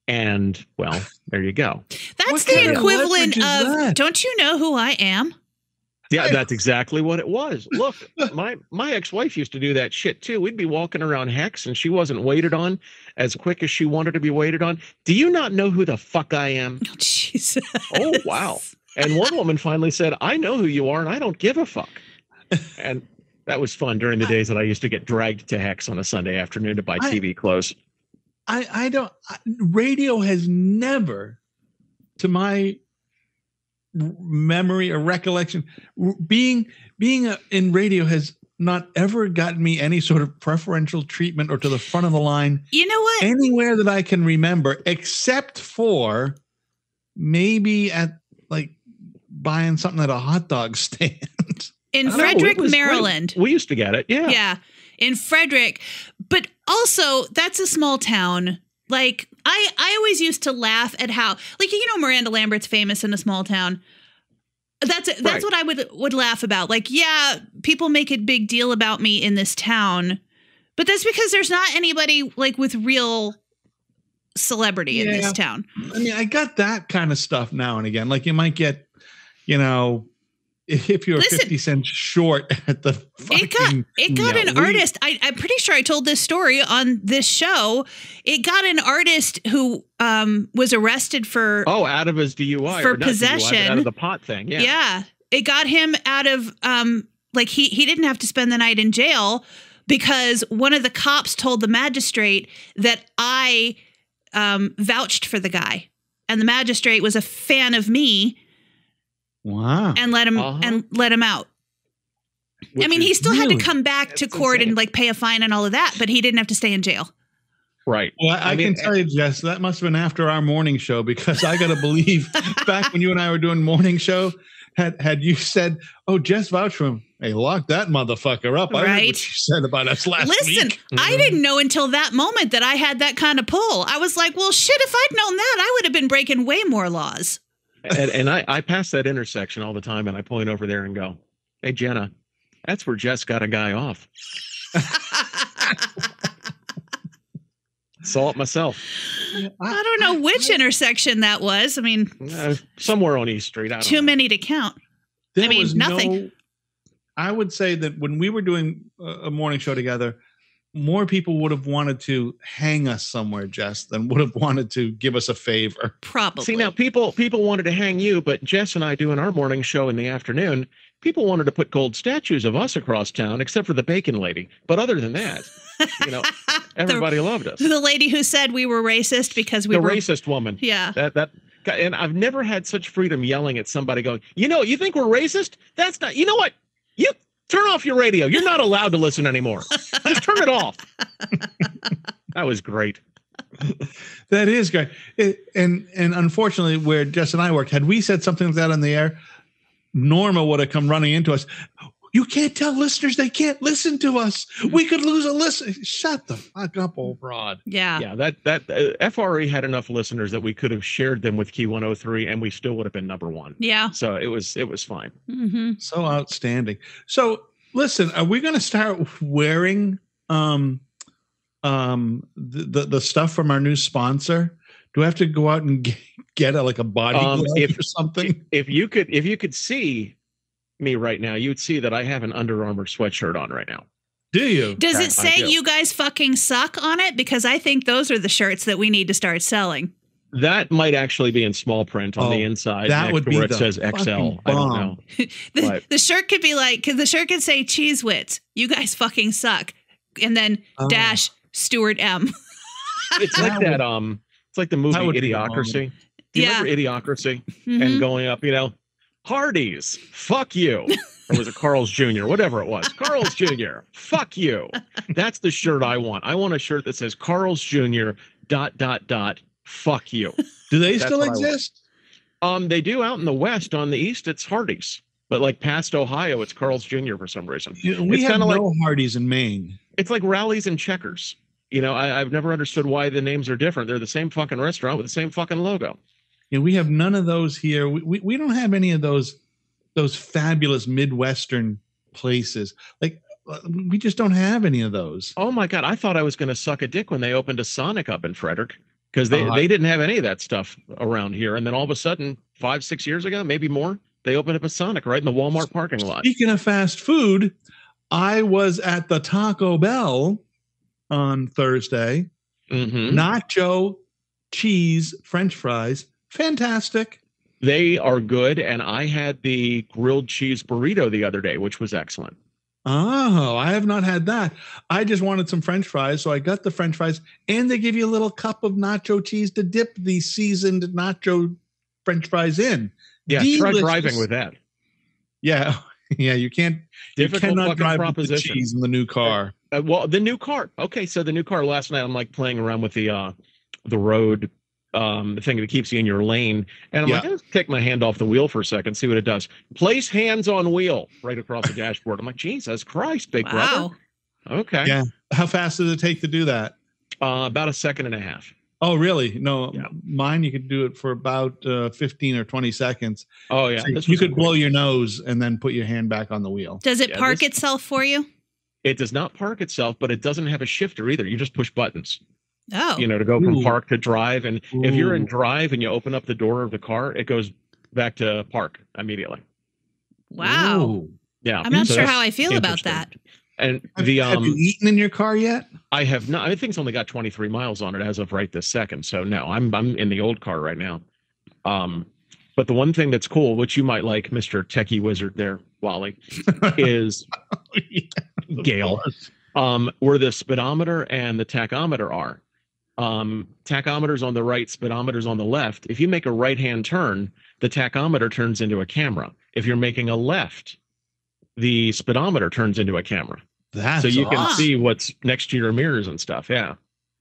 and well, there you go. That's What the equivalent of that? don't you know who I am? Yeah, that's exactly what it was. Look, my my ex-wife used to do that shit too. We'd be walking around Hecht's and she wasn't waited on as quick as she wanted to be waited on. Do you not know who the fuck I am? Oh, Jesus. Oh wow. And one woman finally said, I know who you are and I don't give a fuck. And that was fun during the days that I used to get dragged to Hecht's on a Sunday afternoon to buy I- TV clothes. I I don't. I, radio has never, to my memory or recollection, being being a, in radio has not ever gotten me any sort of preferential treatment or to the front of the line You know what? anywhere that I can remember, except for maybe at like buying something at a hot dog stand. In No, it Frederick, great. Maryland. We used to get it. Yeah. Yeah. In Frederick. But also, that's a small town. Like, I, I always used to laugh at how, like, you know, Miranda Lambert's famous in a small town. That's that's Right. what I would would laugh about. Like, yeah, people make a big deal about me in this town, but that's because there's not anybody like with real celebrity in this town. I mean, I got that kind of stuff now and again. Like you might get, you know, if you're Listen. 50 cents short at the It got it got Yeah, an we- artist. I, I'm pretty sure I told this story on this show. It got an artist who um, was arrested for Oh, out of his DUI For or not DUI, possession. out of the pot thing. Yeah. yeah. It got him out of um, like he he didn't have to spend the night in jail because one of the cops told the magistrate that I um, vouched for the guy, and the magistrate was a fan of me wow. and let him Uh-huh. and let him out. I mean, he still had to come back to that's court and like pay a fine and all of that, but he didn't have to stay in jail. right. Well, I, I mean, can tell you, Jess, that must have been after our morning show because I got to believe back when you and I were doing morning show, had had you said, "Oh, Jess vouch for him," hey, lock that motherfucker up. I heard Right. what you said about us last Listen, week. I didn't know until that moment that I had that kind of pull. I was like, well, shit, if I'd known that, I would have been breaking way more laws. And, and I, I pass that intersection all the time and I point over there and go, Hey Jenna, that's where Jess got a guy off. Saw it myself. I don't know which intersection that was. I mean, Uh, somewhere on East Street. I don't too know. many to count. There I mean, nothing. no- I would say that when we were doing a a morning show together, more people would have wanted to hang us somewhere, Jess, than would have wanted to give us a favor. Probably. See now people people wanted to hang you, but Jess and I do in our morning show in the afternoon, people wanted to put gold statues of us across town, except for the bacon lady. But other than that, you know, everybody loved us. the, the lady who said we were racist because we the were. racist woman. Yeah. That that and I've never had such freedom yelling at somebody going, you know, you think we're racist? That's not you know what? You turn off your radio. You're not allowed to listen anymore. Just turn it off. that was great. That is great. It, and and unfortunately, where Jess and I worked, had we said something like that on the air, Norma would have come running into us. You can't tell listeners they can't listen to us. We could lose a listen. Shut the fuck up, old broad. Yeah. Yeah, that that uh, FRE had enough listeners that we could have shared them with Key 103 and we still would have been number 1. Yeah. So it was it was fine. hmm So outstanding. So listen, are we going to start wearing um um the, the the stuff from our new sponsor? Do I have to go out and get, get a, like a body Um, glove if- or something? If you could if you could see me right now, you would see that I have an Under Armour sweatshirt on right now. Do you? Does it say do. you guys fucking suck on it? Because I think those are the shirts that we need to start selling. That might actually be in small print on Oh, the inside. that would be where it the says XL. fucking I don't bomb. know. The, the shirt could be like, because the shirt could say CheezWits. You guys fucking suck. And then Oh. dash Stuart M. It's like that. Um, it's like the movie would be the Idiocracy. Do you Yeah. remember Idiocracy? Mhm. And going up, you know, Hardee's, fuck you. or was it Carl's Jr., whatever it was. Carl's Jr., fuck you. That's the shirt I want. I want a shirt that says Carl's Jr., dot, dot, dot, fuck you. Do they That's still what I want. exist? Um, they do out in the West. On the East, it's Hardee's. But like past Ohio, it's Carl's Jr. for some reason. You we It's have kinda like- no Hardee's in Maine. It's like Rally's and checkers. You know, I, I've never understood why the names are different. They're the same fucking restaurant with the same fucking logo. You know, we have none of those here. We, we, we don't have any of those those fabulous Midwestern places. Like uh, we just don't have any of those. Oh my god, I thought I was going to suck a dick when they opened a Sonic up in Frederick because they, Uh-huh. they didn't have any of that stuff around here. And then all of a sudden, five six years ago, maybe more, They opened up a Sonic right in the Walmart parking lot. Speaking of fast food, I was at the Taco Bell on Thursday. hmm Nacho cheese French fries, fantastic. They are good, and I had the grilled cheese burrito the other day, which was excellent. Oh, I have not had that. I just wanted some French fries, so I got the French fries, and they give you a little cup of nacho cheese to dip the seasoned nacho French fries in. Yeah, try driving with that. Yeah, yeah. You can't. You Difficult cannot drive proposition. cheese in the new car. Uh, well, the new car. Okay, so the new car. Last night, I'm like playing around with the uh the road um the thing that keeps you in your lane, and I'm like, Yeah. let's take my hand off the wheel for a second, see what it does. Place hands on wheel right across the dashboard. I'm like, Jesus Christ, big Wow. brother. Okay, Yeah. How fast does it take to do that? uh, about a second and a half. Oh, really? No, Yeah. mine you could do it for about uh, 15 or 20 seconds. Oh yeah, So you could quick. blow your nose and then put your hand back on the wheel. Does it Yeah, park this- itself for you? It does not park itself, but it doesn't have a shifter either. You just push buttons. Oh, you know, to go from Ooh. park to drive. And if you're in drive and you open up the door of the car, it goes back to park immediately. wow. Ooh. Yeah, I'm not so sure how I feel about that. And Have, the have um, you eaten in your car yet? I have not. I think it's only got 23 miles on it as of right this second. So no, I'm I'm in the old car right now. Um, but the one thing that's cool, which you might like, Mister Techie Wizard, there, Wally, is Gail. um, where the speedometer and the tachometer are. Um, tachometer's on the right, speedometer's on the left. If you make a right hand turn, the tachometer turns into a camera. If you're making a left, the speedometer turns into a camera. That's so you can see what's next to your mirrors and stuff. Yeah.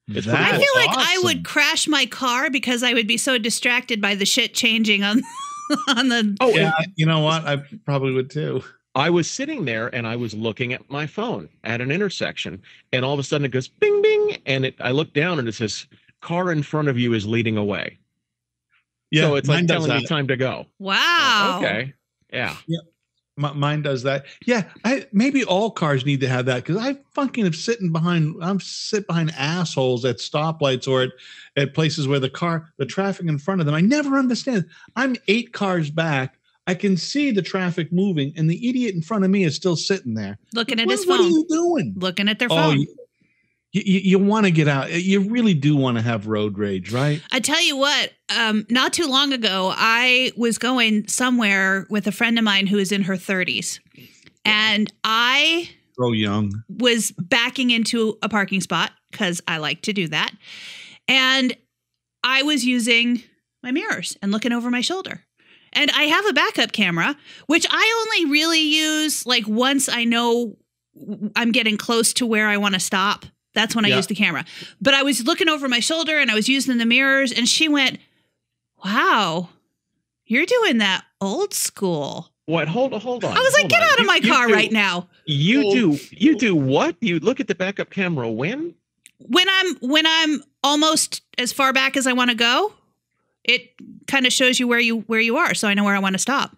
It's pretty I cool. feel like I would crash my car because I would be so distracted by the shit changing on on the. Oh, Yeah, you know what? I probably would too. I was sitting there and I was looking at my phone at an intersection, and all of a sudden it goes bing bing, and it, I look down and it says, "Car in front of you is leading away." Yeah, so it's like telling me time to go. Wow. Oh, okay. Yeah. M- mine does that. Yeah, I, maybe all cars need to have that because I fucking have sitting behind. I'm sit behind assholes at stoplights or at, at places where the car, the traffic in front of them. I never understand. I'm eight cars back. I can see the traffic moving, and the idiot in front of me is still sitting there. Looking at What, his phone. what are you doing? Looking at their Oh, phone. you, you, you want to get out. You really do want to have road rage, right? I tell you what, um, not too long ago, I was going somewhere with a friend of mine who is in her 30s. And I So young. was backing into a parking spot because I like to do that. And I was using my mirrors and looking over my shoulder. And I have a backup camera, which I only really use like once I know I'm getting close to where I want to stop. That's when I Yeah. use the camera. But I was looking over my shoulder and I was using the mirrors, and she went, Wow, you're doing that old school. What? Hold on. Hold on. I was like, Get on. out of my you car do- right now. You do. You do what? You look at the backup camera when? when I'm when I'm almost as far back as I want to go, it kind of shows you where you where you are, so I know where I want to stop.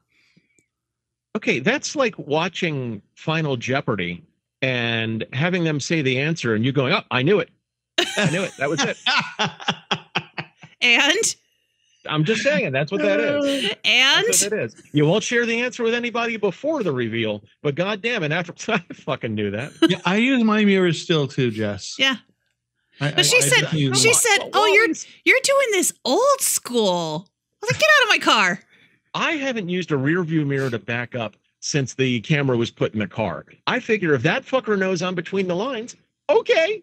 Okay, that's like watching Final Jeopardy and having them say the answer, and you going, "Oh, I knew it. I knew it. That was it." And I'm just saying, that's what that is. and That's what that is. You won't share the answer with anybody before the reveal, but god damn it, after I fucking knew that. yeah, I use my mirrors still too, Jess. yeah, I- but she I- I said definitely she mine. said, "Oh, well, you're you're doing this old school." I was like, "Get out of my car." I haven't used a rear view mirror to back up since the camera was put in the car. I figure if that fucker knows I'm between the lines, okay.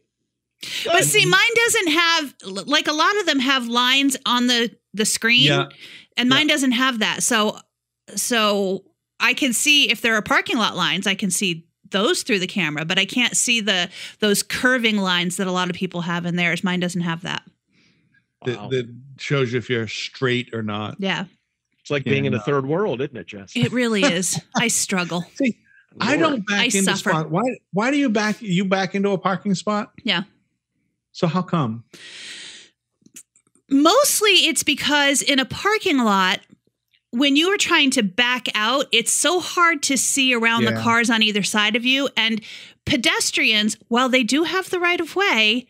But Good. see, mine doesn't have like a lot of them have lines on the the screen, Yeah. and mine doesn't have that. So so I can see if there are parking lot lines, I can see those through the camera, but I can't see the those curving lines that a lot of people have in theirs. Mine doesn't have that. that, Wow. that shows you if you're straight or not. Yeah, it's like Yeah, being in a third world, isn't it, Jess? it really is. I struggle. I Lord. don't back I into suffer. spot. Why? Why do you back? You back into a parking spot? Yeah. So how come? Mostly it's because in a parking lot, when you are trying to back out, it's so hard to see around the cars on either side of you. And pedestrians, while they do have the right of way,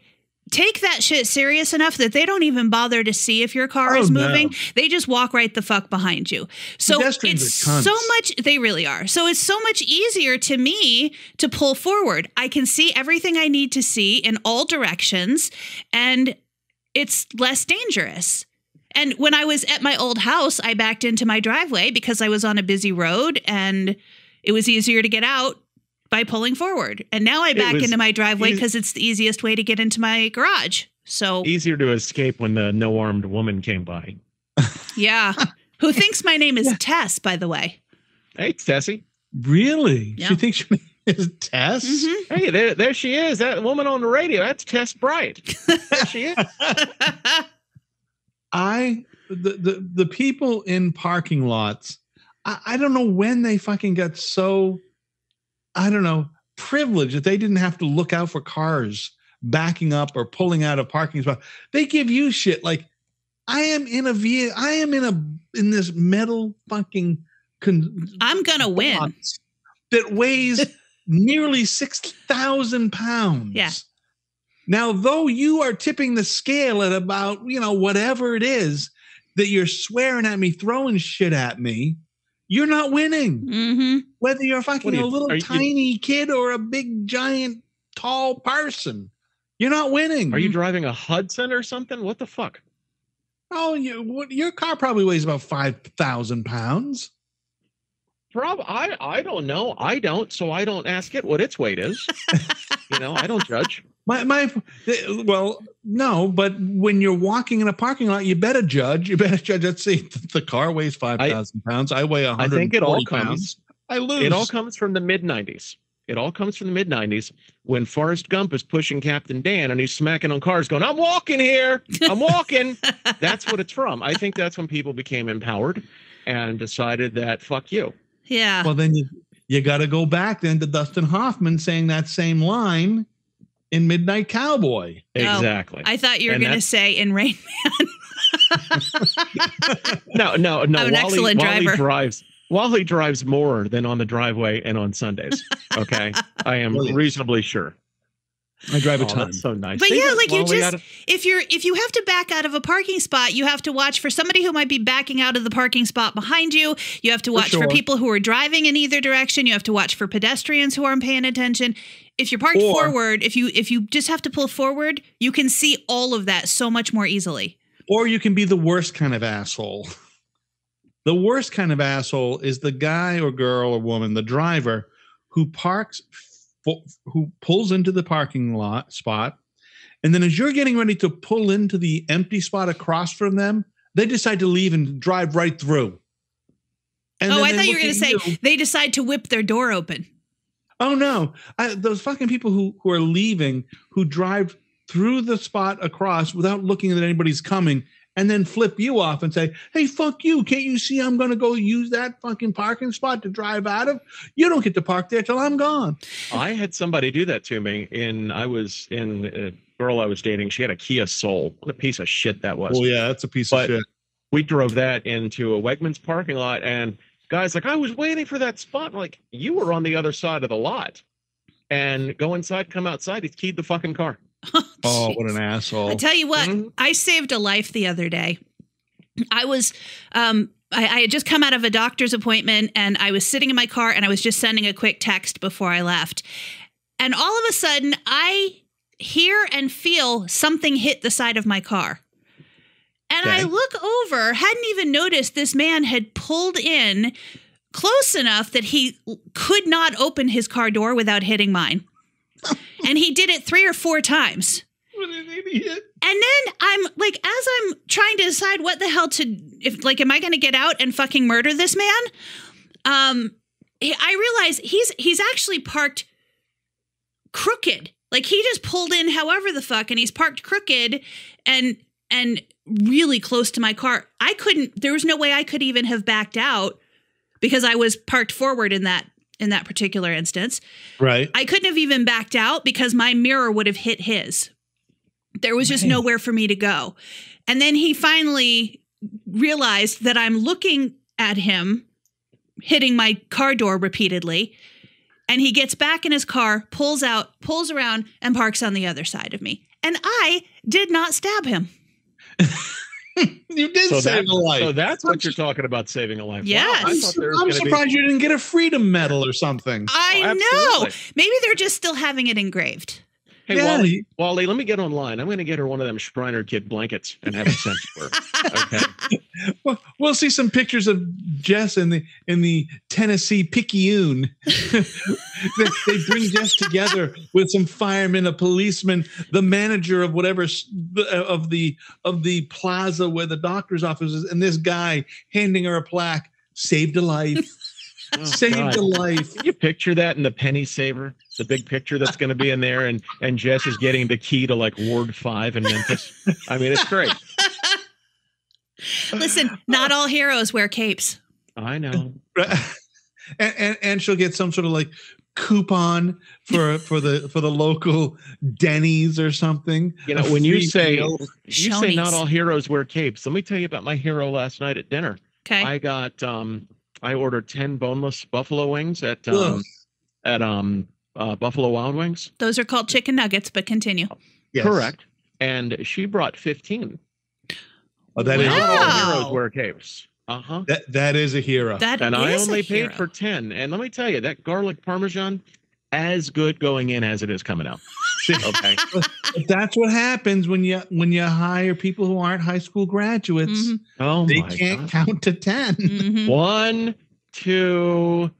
take that shit serious enough that they don't even bother to see if your car Oh, is no. moving. They just walk right the fuck behind you. So Pedestrians it's so much they really are. So it's so much easier to me to pull forward. I can see everything I need to see in all directions and it's less dangerous. And when I was at my old house, I backed into my driveway because I was on a busy road and it was easier to get out by pulling forward. And now I back into my driveway because it's the easiest way to get into my garage. So, Easier to escape when the no armed woman came by. yeah. Who thinks my name is Tess, by the way? Hey, Tessie. Really? Yeah. She thinks your name is Tess? Mhm. Hey, there, there she is. That woman on the radio. That's Tess Bright. There she is. I the, the the people in parking lots, I, I don't know when they fucking got so I don't know, privileged that they didn't have to look out for cars backing up or pulling out of parking spot. They give you shit like I am in a vehicle, I am in a in this metal fucking con- I'm going to win. that weighs nearly 6,000 pounds. Yeah. Now, though you are tipping the scale at about, you know, whatever it is that you're swearing at me, throwing shit at me, you're not winning. hmm Whether you're fucking What are a little are you- tiny kid or a big, giant, tall person, you're not winning. Are you driving a Hudson or something? What the fuck? Oh, you, what, your car probably weighs about 5,000 pounds. Prob I I don't know. I don't, so I don't ask it what its weight is. you know, I don't judge. My my well, no, but when you're walking in a parking lot, you better judge. You better judge. Let's see, the car weighs five thousand pounds. I weigh I hundred. think it all comes. pounds. I lose. It all comes from the mid '90s. It all comes from the mid '90s when Forrest Gump is pushing Captain Dan and he's smacking on cars, going, "I'm walking here. I'm walking." that's what it's from. I think that's when people became empowered and decided that fuck you. Yeah. well, then you you got to go back then to Dustin Hoffman saying that same line in Midnight Cowboy. Oh, exactly. I thought you were going to say in Rain Man. no, no, no. I'm an Wally, excellent Wally driver. drives. Wally drives more than on the driveway and on Sundays. Okay, I am Oh, yes. reasonably sure. I drive a Oh, ton. that's so nice. But See, yeah, like you just out of- if you're if you have to back out of a parking spot, you have to watch for somebody who might be backing out of the parking spot behind you. You have to watch for, sure. people who are driving in either direction. You have to watch for pedestrians who aren't paying attention. If you're parked Or- forward, if you if you just have to pull forward, you can see all of that so much more easily. or you can be the worst kind of asshole. The worst kind of asshole is the guy or girl or woman, the driver, who parks, fo- who pulls into the parking lot spot, and then as you're getting ready to pull into the empty spot across from them, they decide to leave and drive right through. And oh, I thought you were going to say you- they decide to whip their door open. Oh no! I, those fucking people who who are leaving, who drive through the spot across without looking that anybody's coming, and then flip you off and say, "Hey, fuck you! Can't you see I'm going to go use that fucking parking spot to drive out of? You don't get to park there till I'm gone." I had somebody do that to me. In I was in a girl I was dating. She had a Kia Soul. What a piece of shit that was. Oh yeah, that's a piece But- of shit. we drove that into a Wegmans parking lot, and guys like, I was waiting for that spot. I'm like, you were on the other side of the lot. And go inside, come outside. He's keyed the fucking car. Oh, what an asshole! I tell you what, Mhm. I saved a life the other day. I was, um, I, I had just come out of a doctor's appointment and I was sitting in my car and I was just sending a quick text before I left. And all of a sudden, I hear and feel something hit the side of my car. And I look over, hadn't even noticed this man had pulled in close enough that he could not open his car door without hitting mine. And he did it three or four times. What an idiot! And then I'm like, as I'm trying to decide what the hell to, if like, am I going to get out and fucking murder this man? Um, I realize he's he's actually parked crooked. Like he just pulled in however the fuck, and he's parked crooked and and really close to my car. I couldn't. There was no way I could even have backed out because I was parked forward in that in that particular instance. Right? I couldn't have even backed out because my mirror would have hit his. There was just Nice. nowhere for me to go. And then he finally realized that I'm looking at him hitting my car door repeatedly. And he gets back in his car, pulls out, pulls around, and parks on the other side of me. and I did not stab him. you did So, save that, a life. so that's what you're talking about saving a life. Yes. Wow, I I'm, thought I'm gonna be- surprised you didn't get a freedom medal or something. I Oh, know. Maybe they're just still having it engraved. Hey, Yeah, Wally, Wally, let me get online. I'm going to get her one of them Shriner kid blankets and have it sent to her. Okay. Well, we'll see some pictures of Jess in the in the Tennessee Picayune. they, they bring Jess together with some firemen, a policeman, the manager of whatever uh, of the of the plaza where the doctor's office is, and this guy handing her a plaque. Saved a life. Oh, saved God. a life. Can you picture that in the penny saver, the big picture that's going to be in there, and and Jess is getting the key to like Ward Five in Memphis. I mean, it's great. Listen, not all heroes wear capes. I know. and, and and she'll get some sort of like coupon for for the for the local Denny's or something. You know, when you say meal. you say not all heroes wear capes, let me tell you about my hero last night at dinner. Okay. I got um I ordered 10 boneless buffalo wings at Ugh. um at um uh, Buffalo Wild Wings. Those are called chicken nuggets, but continue. Yes. Correct. And she brought 15. Oh, that is Not all Wow. heroes wear capes. Uh-huh. that that is a hero. That And I is a only paid for 10. And let me tell you, that garlic parmesan as good going in as it is coming out. Okay. That's what happens when you when you hire people who aren't high school graduates. Mhm, Oh They my can't God. count to 10 mhm. One, two,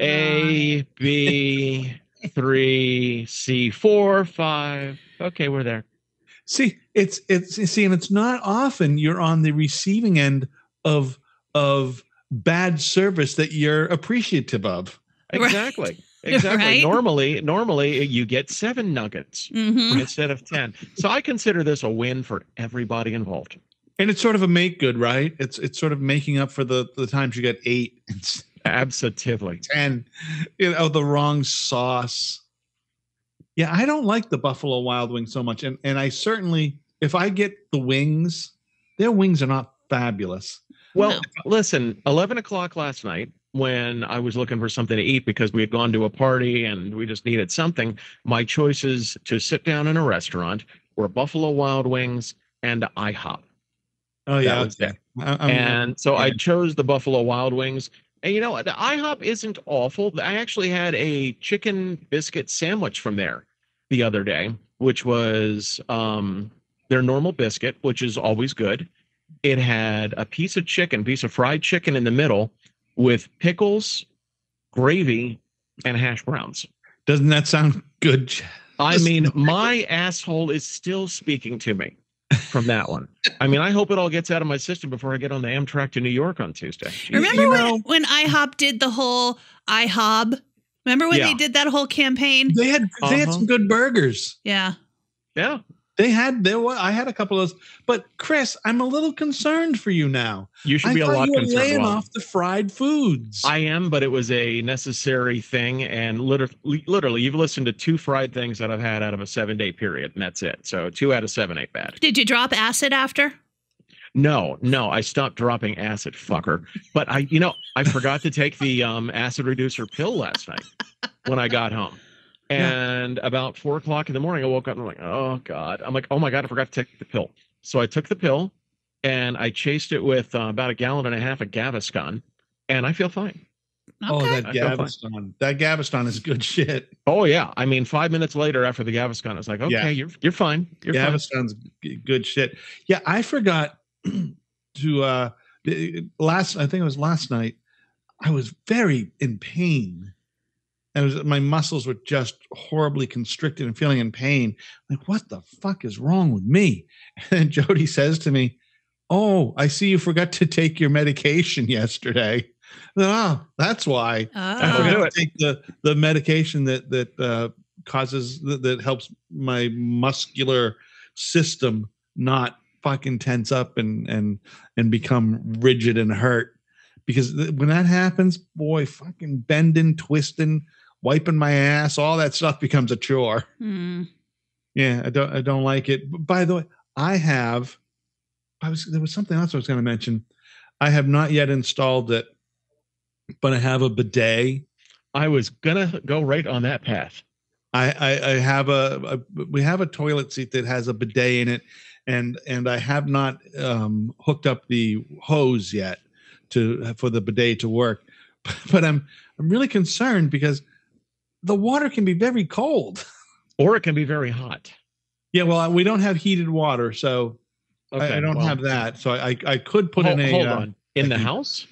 A, B, three, C, four, five. Okay, we're there. See, it's it's you see, and it's not often you're on the receiving end of of bad service that you're appreciative of. Right. Exactly. Exactly. Right? Normally, normally you get seven nuggets Mhm. instead of ten. So I consider this a win for everybody involved. And it's sort of a make good, right? It's it's sort of making up for the the times you get eight and Absolutely. ten, you know, the wrong sauce. Yeah, I don't like the Buffalo Wild Wings so much, and and I certainly, if I get the wings, their wings are not fabulous. Well, No. listen, 11 o'clock last night, when I was looking for something to eat because we had gone to a party and we just needed something, my choices to sit down in a restaurant were Buffalo Wild Wings and IHOP. Oh That yeah, was okay. it. I- and so I chose the Buffalo Wild Wings. And you know, the IHOP isn't awful. I actually had a chicken biscuit sandwich from there the other day, which was um, their normal biscuit, which is always good. It had a piece of chicken, piece of fried chicken in the middle with pickles, gravy, and hash browns. doesn't that sound good? I mean, my asshole is still speaking to me from that one. I mean, I hope it all gets out of my system before I get on the Amtrak to New York on Tuesday. Remember you when, know- when IHOP did the whole IHOB? Remember when Yeah. they did that whole campaign? They had they had Uh-huh. some good burgers. Yeah. Yeah. They had there was I had a couple of those, but Chris, I'm a little concerned for you now. You should I be a lot you were concerned. laying Wally. off the fried foods. I am, but it was a necessary thing. And literally, literally, you've listened to two fried things that I've had out of a seven day period, and that's it. So two out of seven ain't bad. Did you drop acid after? No, no, I stopped dropping acid, fucker. But I, you know, I forgot to take the um, acid reducer pill last night when I got home. And about four o'clock in the morning, I woke up and I'm like, oh God. I'm like, oh my God, I forgot to take the pill. So I took the pill and I chased it with uh, about a gallon and a half of Gaviscon, and I feel fine. Oh, that I feel fine. Gaviston. That Gaviscon is good shit. Oh yeah, I mean, five minutes later after the Gaviscon, it's like, okay, Yeah. you're you're fine. You're fine. Good shit. Yeah, I forgot to uh last I think it was last night. I was very in pain. And was, my muscles were just horribly constricted and feeling in pain. Like, what the fuck is wrong with me? And Jody says to me, Oh, I see you forgot to take your medication yesterday. Oh, that's why. I Oh. forgot forgot to take the the medication that that uh, causes that, that helps my muscular system not fucking tense up and and and become rigid and hurt. Because when that happens, boy, fucking bending, twisting, wiping my ass, all that stuff becomes a chore. Hmm. Yeah, I don't I don't like it. But by the way, I have I was there was something else I was going to mention. I have not yet installed it, but I have a bidet. I was gonna go right on that path. I, I, I have a, a we have a toilet seat that has a bidet in it, and and I have not um, hooked up the hose yet to for the bidet to work. But I'm I'm really concerned because the water can be very cold. Or it can be very hot. Yeah, well, we don't have heated water, so I, I don't well, have that. So I I could put Hold, in a hold uh, on. In the house?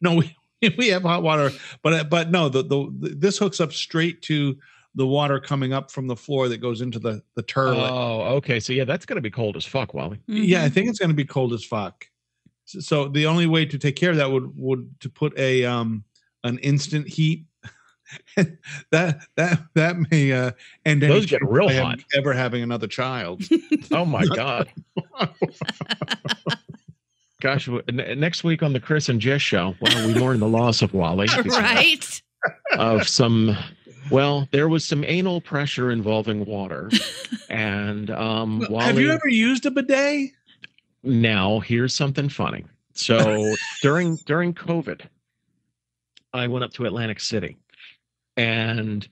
No, we, we have hot water, but but no, the, the this hooks up straight to the water coming up from the floor that goes into the the turlet. Oh, okay. So yeah, that's gonna be cold as fuck, Wally. yeah, I think it's going to be cold as fuck. So, so the only way to take care of that would would to put a um an instant heat. that that that may uh, end any Those get chance real hot. Ever having another child? Oh my god. Gosh, w- n- next week on the Chris and Jess show, well, we mourn the loss of Wally. right. Of some, well, there was some anal pressure involving water, and um, Wally. have you ever used a bidet? now here's something funny so during during covid i went up to atlantic city and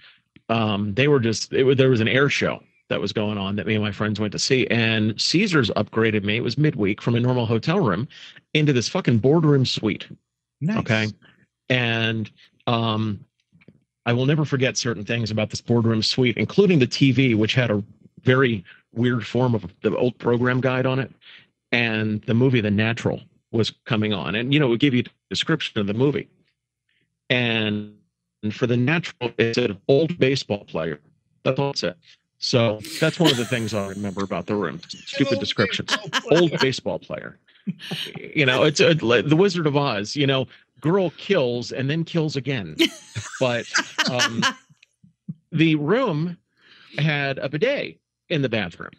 um they were just it there was an air show that was going on that me and my friends went to see and caesars upgraded me it was midweek from a normal hotel room into this fucking boardroom suite Nice. Okay. And um, I will never forget certain things about this boardroom suite, including the TV, which had a very weird form of the old program guide on it. And the movie The Natural was coming on. And, you know, it would give you a description of the movie. And, and for The Natural, it's an old baseball player. That's all it said. So that's one of the things I remember about the room. Stupid descriptions old baseball player. You know, it's a, the Wizard of Oz. You know, girl kills and then kills again. But um, the room had a bidet in the bathroom,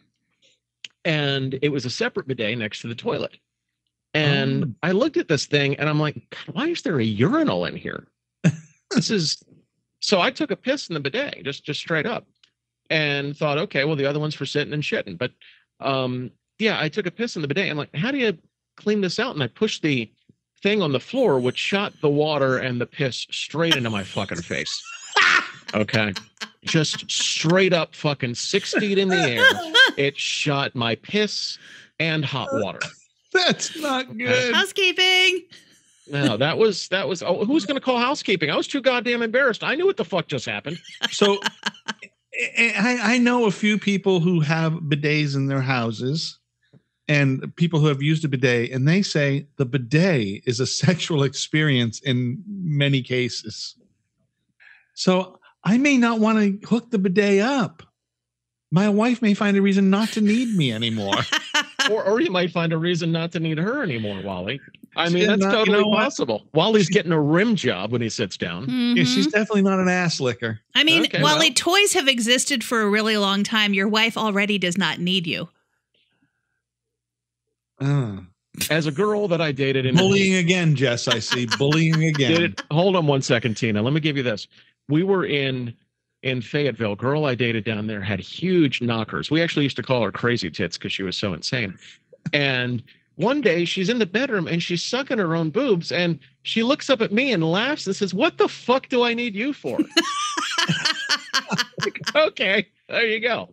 and it was a separate bidet next to the toilet. And Oh. I looked at this thing, and I'm like, why is there a urinal in here? This is so. I took a piss in the bidet, just just straight up, and thought, okay, well, the other one's for sitting and shitting. But um, yeah, I took a piss in the bidet. I'm like, how do you clean this out? And I pushed the thing on the floor, which shot the water and the piss straight into my fucking face. Okay. Just straight up fucking six feet in the air. It shot my piss and hot water. That's not good. Housekeeping. No, that was that was oh, who's gonna call housekeeping? I was too goddamn embarrassed. I knew what the fuck just happened. So eh, eh, I, I know a few people who have bidets in their houses and people who have used a bidet, and they say the bidet is a sexual experience in many cases. So I may not want to hook the bidet up. My wife may find a reason not to need me anymore. Or or you might find a reason not to need her anymore, Wally. I mean, that's not- you totally know what? possible. Wally's getting a rim job when he sits down. Yeah, she's Mhm. definitely not an ass licker. I mean, Okay, while well. toys have existed for a really long time, your wife already does not need you. Uh, As a girl that I dated in bullying again, Jess. I see bullying again. Did it, hold on one second, Tina. Let me give you this. We were in in Fayetteville. Girl I dated down there had huge knockers. We actually used to call her crazy tits because she was so insane. And one day she's in the bedroom and she's sucking her own boobs and she looks up at me and laughs and says, What the fuck do I need you for? Like, okay, there you go.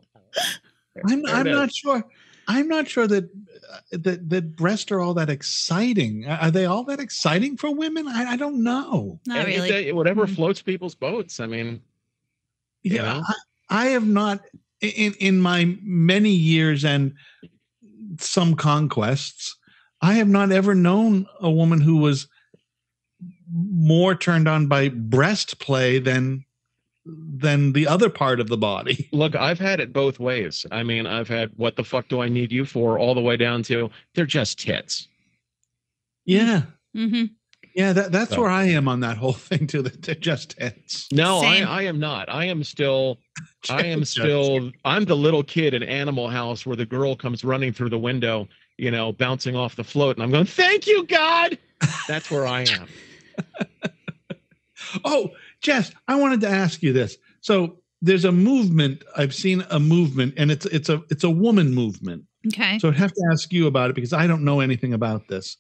I'm, There I'm not sure. I'm not sure that uh, that that breasts are all that exciting. Are are they all that exciting for women? I, I don't know. Not And really. it- whatever Mm. floats people's boats. I mean, You Yeah, know? I, I have not in in my many years and some conquests. I have not ever known a woman who was more turned on by breast play than than the other part of the body. look, I've had it both ways. I mean, I've had what the fuck do I need you for all the way down to they're just tits. Yeah. Mm hmm Yeah, that, that's So- where I am on that whole thing too. That they're just hits. No, I, I am not. I am still I am still I'm the little kid in Animal House where the girl comes running through the window, you know, bouncing off the float, and I'm going, Thank you, God. That's where I am. Oh, Jess, I wanted to ask you this. So there's a movement. I've seen a movement, and it's it's a it's a woman movement. Okay. So I'd have to ask you about it because I don't know anything about this.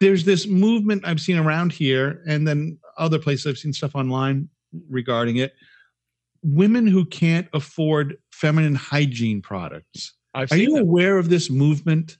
There's this movement I've seen around here, and then other places I've seen stuff online regarding it. women who can't afford feminine hygiene products. I've Are you them. aware of this movement?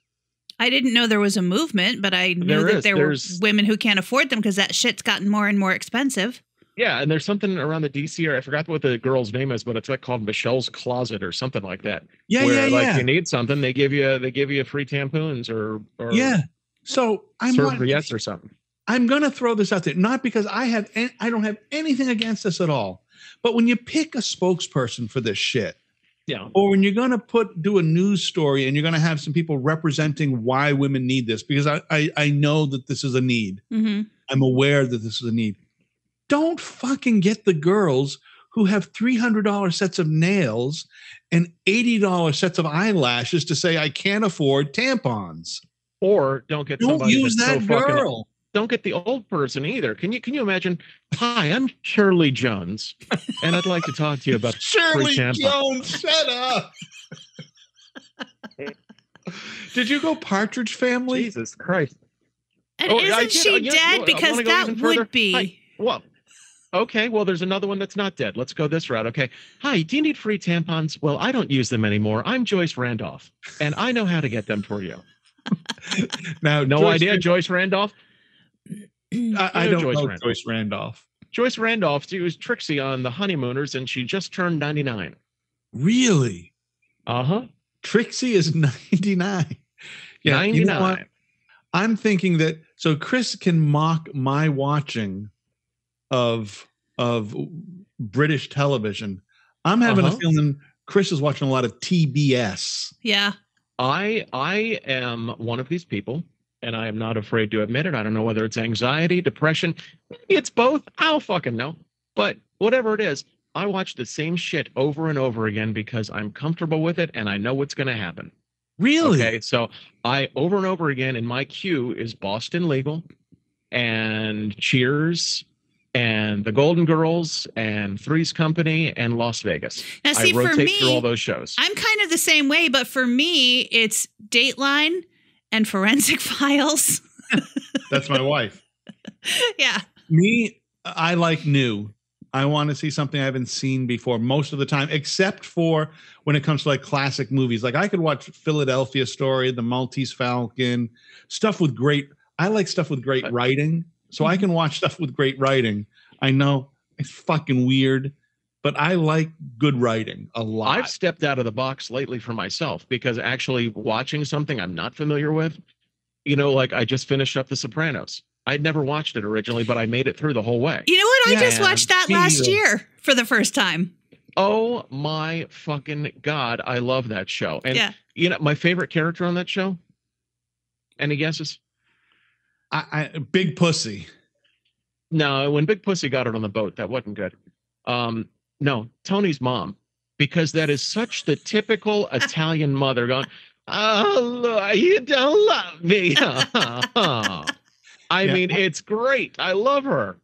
I didn't know there was a movement, but I knew There that is. there There's- were women who can't afford them because that shit's gotten more and more expensive. Yeah, and there's something around the DC area. I forgot what the girl's name is, but it's like called Michelle's Closet or something like that. Yeah, where yeah, like yeah. you need something, they give you they give you free tampons or or yeah. So I'm not- serviettes or something. I'm going to throw this out there, not because I have an- I don't have anything against this at all, but when you pick a spokesperson for this shit, Yeah. or when you're going to put do a news story and you're going to have some people representing why women need this, because I, I I know that this is a need. hmm I'm aware that this is a need. Don't fucking get the girls who have $300 sets of nails and $80 sets of eyelashes to say I can't afford tampons. Or don't get Don't somebody use that so fucking girl. don't get the old person either. Can you can you imagine? Hi, I'm Shirley Jones, and I'd like to talk to you about Shirley. Jones, shut up. Did you go Partridge Family? Jesus Christ. And Oh, isn't she uh, you know, dead? Because that even further. would be. Hi. Well, okay. Well, there's another one that's not dead. Let's go this route. Okay. Hi, do you need free tampons? Well, I don't use them anymore. I'm Joyce Randolph, and I know how to get them for you. Now, No Joyce idea, Rand- Joyce Randolph. I, I don't Joyce know Randolph. Joyce Randolph. Joyce Randolph. She was Trixie on The Honeymooners, and she just turned 99. Really? Uh huh. Trixie is 99. Yeah, 99. you know? I'm thinking that so Chris can mock my watching of of British television. I'm having Uh-huh. a feeling Chris is watching a lot of TBS. Yeah. I I am one of these people, and I am not afraid to admit it. I don't know whether it's anxiety, depression, it's both. I don't fucking know. But whatever it is, I watch the same shit over and over again because I'm comfortable with it and I know what's going to happen. Really? Okay, so I over and over again in my queue is Boston Legal, and Cheers, and The Golden Girls, and Three's Company, and Las Vegas. Now, see, I for rotate through all me, those shows. I'm kind of the same way, but for me, it's Dateline and Forensic Files. That's my wife. yeah. Me, I like new. I want to see something I haven't seen before most of the time, except for when it comes to like classic movies. Like I could watch Philadelphia Story, The Maltese Falcon, stuff with great. I like stuff with great writing, so I can watch stuff with great writing. I know it's fucking weird, but I like good writing a lot. I've stepped out of the box lately for myself because actually watching something I'm not familiar with, you know, like I just finished up The Sopranos. I'd never watched it originally, but I made it through the whole way. You know what? I Yeah, just watched that last feel- year for the first time. Oh my fucking god, I love that show. And yeah. you know, my favorite character on that show. Any guesses? I, I, big pussy. No, when Big Pussy got it on the boat, that wasn't good. Um, no, Tony's mom, because that is such the typical Italian mother going, "Oh, you don't love me." I Yeah. mean, it's great. I love her.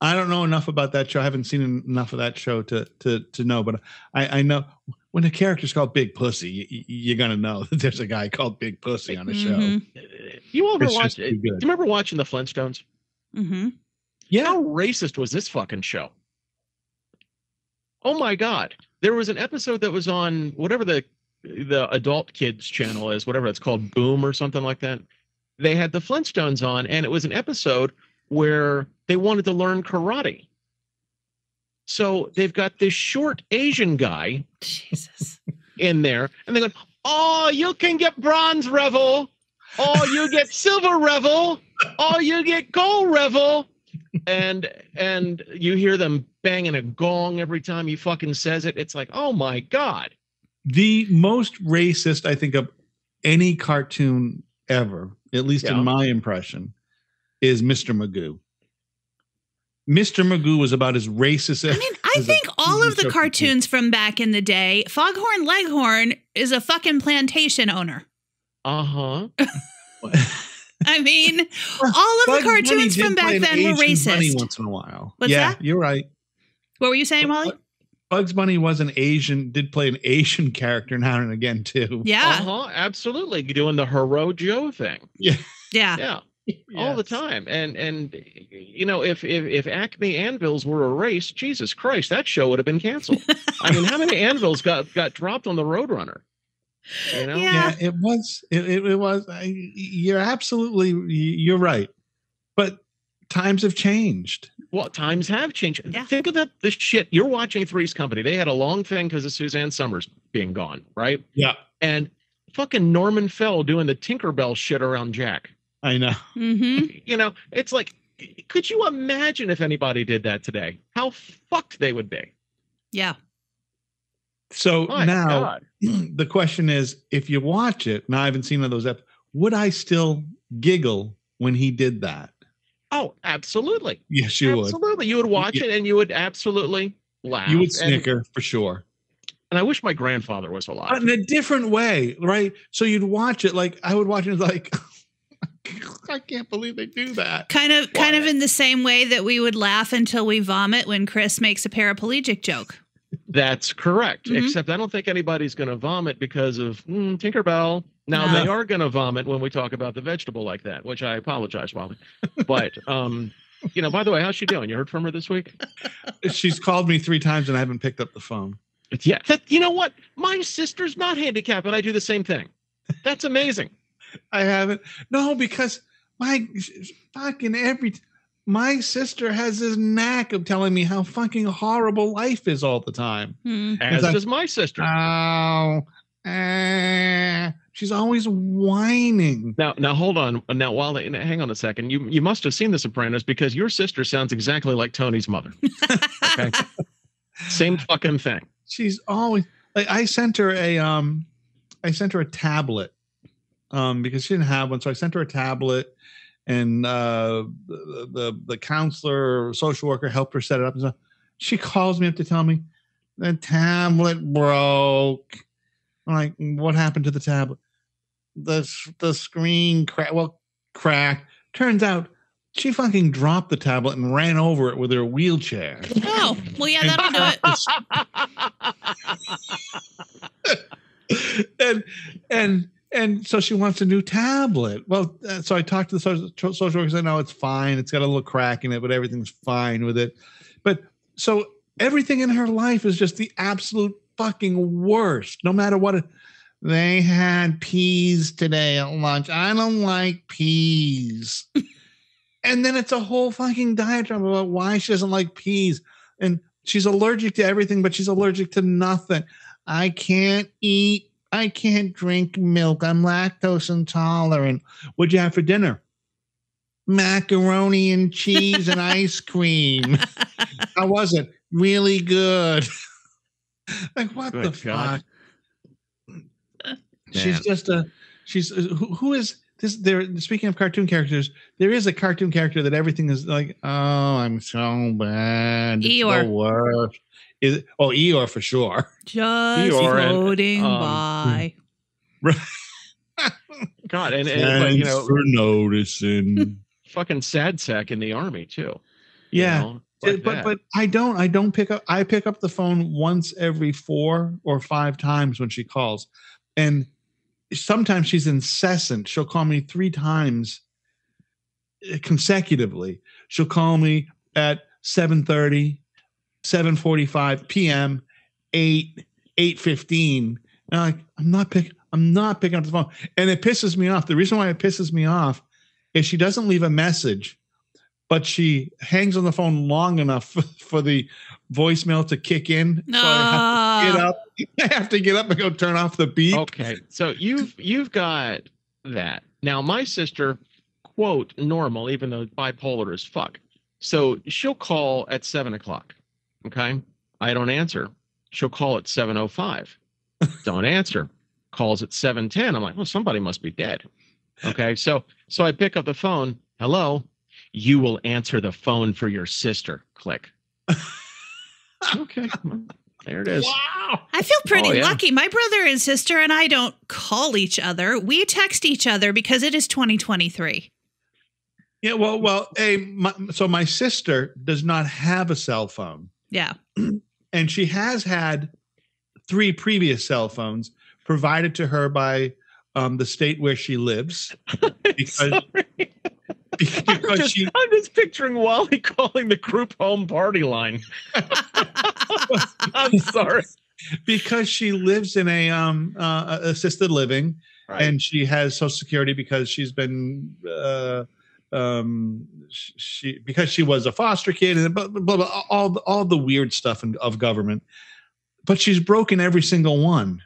I don't know enough about that show. I haven't seen enough of that show to to to know, but I, I know when a character's called Big Pussy, you, you- you're gonna know that there's a guy called Big Pussy on a show. Mhm. You ever It's watched? Do you remember watching the Flintstones? Mm-hmm. Yeah, How racist was this fucking show? Oh my god. There was an episode that was on whatever the the adult kids channel is, whatever it's called, Boom or something like that. They had the Flintstones on and it was an episode where they wanted to learn karate. So they've got this short Asian guy Jesus. in there and they go, "Oh, you can get bronze revel. Oh, you get silver revel. Oh, you get gold revel." And and you hear them banging a gong every time he fucking says it. It's like, "Oh my god." the most racist I think of any cartoon ever, at least Yeah. in my impression, is Mr. Magoo. Mr. Magoo was about as racist I mean, I as a think all of the show could be. cartoons from back in the day, Foghorn Leghorn is a fucking plantation owner. Uh-huh. I mean, all of Bugs the cartoons did from back then were Asian bunny racist. once in a while. What's yeah, that? you're right. What were you saying, Molly? Bugs Bunny was an Asian, did play an Asian character now and again too. Yeah. Uh-huh. Absolutely. Doing the Hero Joe thing. Yeah, Yeah. Yeah. all the time. And and you know, if if if Acme anvils were a race, Jesus Christ, that show would have been canceled. I mean, how many anvils got got dropped on the Roadrunner? You know, Yeah. yeah it was it, it, it was I, you're absolutely you're right but times have changed Well, times have changed. Yeah. Think of that the shit. You're watching Three's Company. They had a long thing because of Suzanne Somers being gone, right? yeah And fucking Norman Fell doing the Tinkerbell shit around Jack. I know Mm-hmm. You know, it's like, could you imagine if anybody did that today? How fucked they would be. Yeah. so My now God. the question is if you watch it and i haven't seen one of those episodes would i still giggle when he did that Oh, absolutely. yes you would absolutely. You would watch Yeah. it and you would absolutely laugh. you would And- snicker for sure And, I wish my grandfather was alive. but alive. in a different way right so you'd watch it like i would watch it like i can't believe they do that Kind of kind of in the same way that we would laugh until we vomit when Chris makes a paraplegic joke. That's correct. Mhm. Except I don't think anybody's going to vomit because of mm, Tinkerbell. Now No. they are going to vomit when we talk about the vegetable like that, which I apologize, Wally. But um, you know, by the way, how's she doing? You heard from her this week? she's called me three times and i haven't picked up the phone Yeah. That, you know what? My sister's not handicapped, and I do the same thing. That's amazing. I haven't. No, because my fucking every my sister has this knack of telling me how fucking horrible life is all the time. Hmm. As like- does my sister. Oh, eh. she's always whining. Now, now hold on. Now, Wally, now, hang on a second. You you must have seen The Sopranos because your sister sounds exactly like Tony's mother. Okay. Same fucking thing. She's always like I sent her a um I sent her a tablet um because she didn't have one. So I sent her a tablet and uh the the, the counselor or social worker helped her set it up and stuff. She calls me up to tell me the tablet broke. I'm like, what happened to the tablet? The the screen crack well cracked. Turns out she fucking dropped the tablet and ran over it with her wheelchair. Oh, well, yeah, that'll do it. and and and so she wants a new tablet. Well, uh, so I talked to the social, social worker. Said, "No, it's fine. It's got a little crack in it, but everything's fine with it." But so everything in her life is just the absolute fucking worst. No matter what. It, they had peas today at lunch. I don't like peas. and then it's a whole fucking diatribe about why she doesn't like peas. And she's allergic to everything, but she's allergic to nothing. I can't eat. I can't drink milk. I'm lactose intolerant. What'd you have for dinner? Macaroni and cheese and ice cream. How was it? Really good. like what Good the God. fuck? She's just a. She's uh, who, who is this? There. Speaking of cartoon characters, there is a cartoon character that everything is like. Oh, I'm so bad. It's Eeyore. The worst. Is oh Eeyore for sure. Just Eeyore and, floating um, by. God, and, and but, you Thanks know, for noticing. fucking sad sack in the army too. you yeah, know, like but that. but I don't. I don't pick up. I pick up the phone once every four or five times when she calls, and sometimes she's incessant. She'll call me three times uh, consecutively. She'll call me at 7:30, 7:45 p.m., 8, 8:15. And I'm like, I'm not picking I'm not picking up the phone. And it pisses me off. The reason why it pisses me off is she doesn't leave a message, but she hangs on the phone long enough for the voicemail to kick in. So I have to get Ah. up. I have to get up and go turn off the beep. Okay, so you've you've got that. Now my sister, quote normal, even though bipolar is fuck. So she'll call at seven o'clock. Okay, I don't answer. She'll call at seven o five. Don't answer. Calls at seven ten. I'm like, well, somebody must be dead. Okay, so so I pick up the phone. Hello, you will answer the phone for your sister. Click. okay, there it is. Wow. I feel pretty Oh, yeah. lucky. My brother and sister and I don't call each other. We text each other because it is 2023. Yeah, well, well, hey, my, so my sister does not have a cell phone, Yeah. and she has had three previous cell phones provided to her by um, the state where she lives. Because Sorry. I'm just, she I'm just picturing Wally calling the group home party line. I'm sorry. because she lives in a um uh, assisted living Right. and she has social security because she's been uh um she because she was a foster kid and blah, blah, blah, blah, all the- all the weird stuff in, of government but she's broken every single one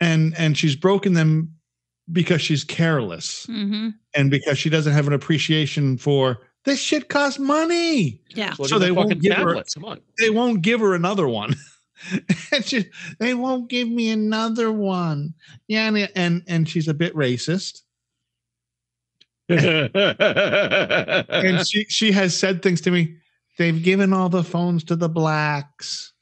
and and she's broken them because she's careless hmm and because she doesn't have an appreciation for this shit costs money Yeah. Look so at the they won't fucking give her- Come on. they won't give her another one. and she, they won't give me another one. Yeah, and, and and she's a bit racist. And she she has said things to me. They've given all the phones to the blacks,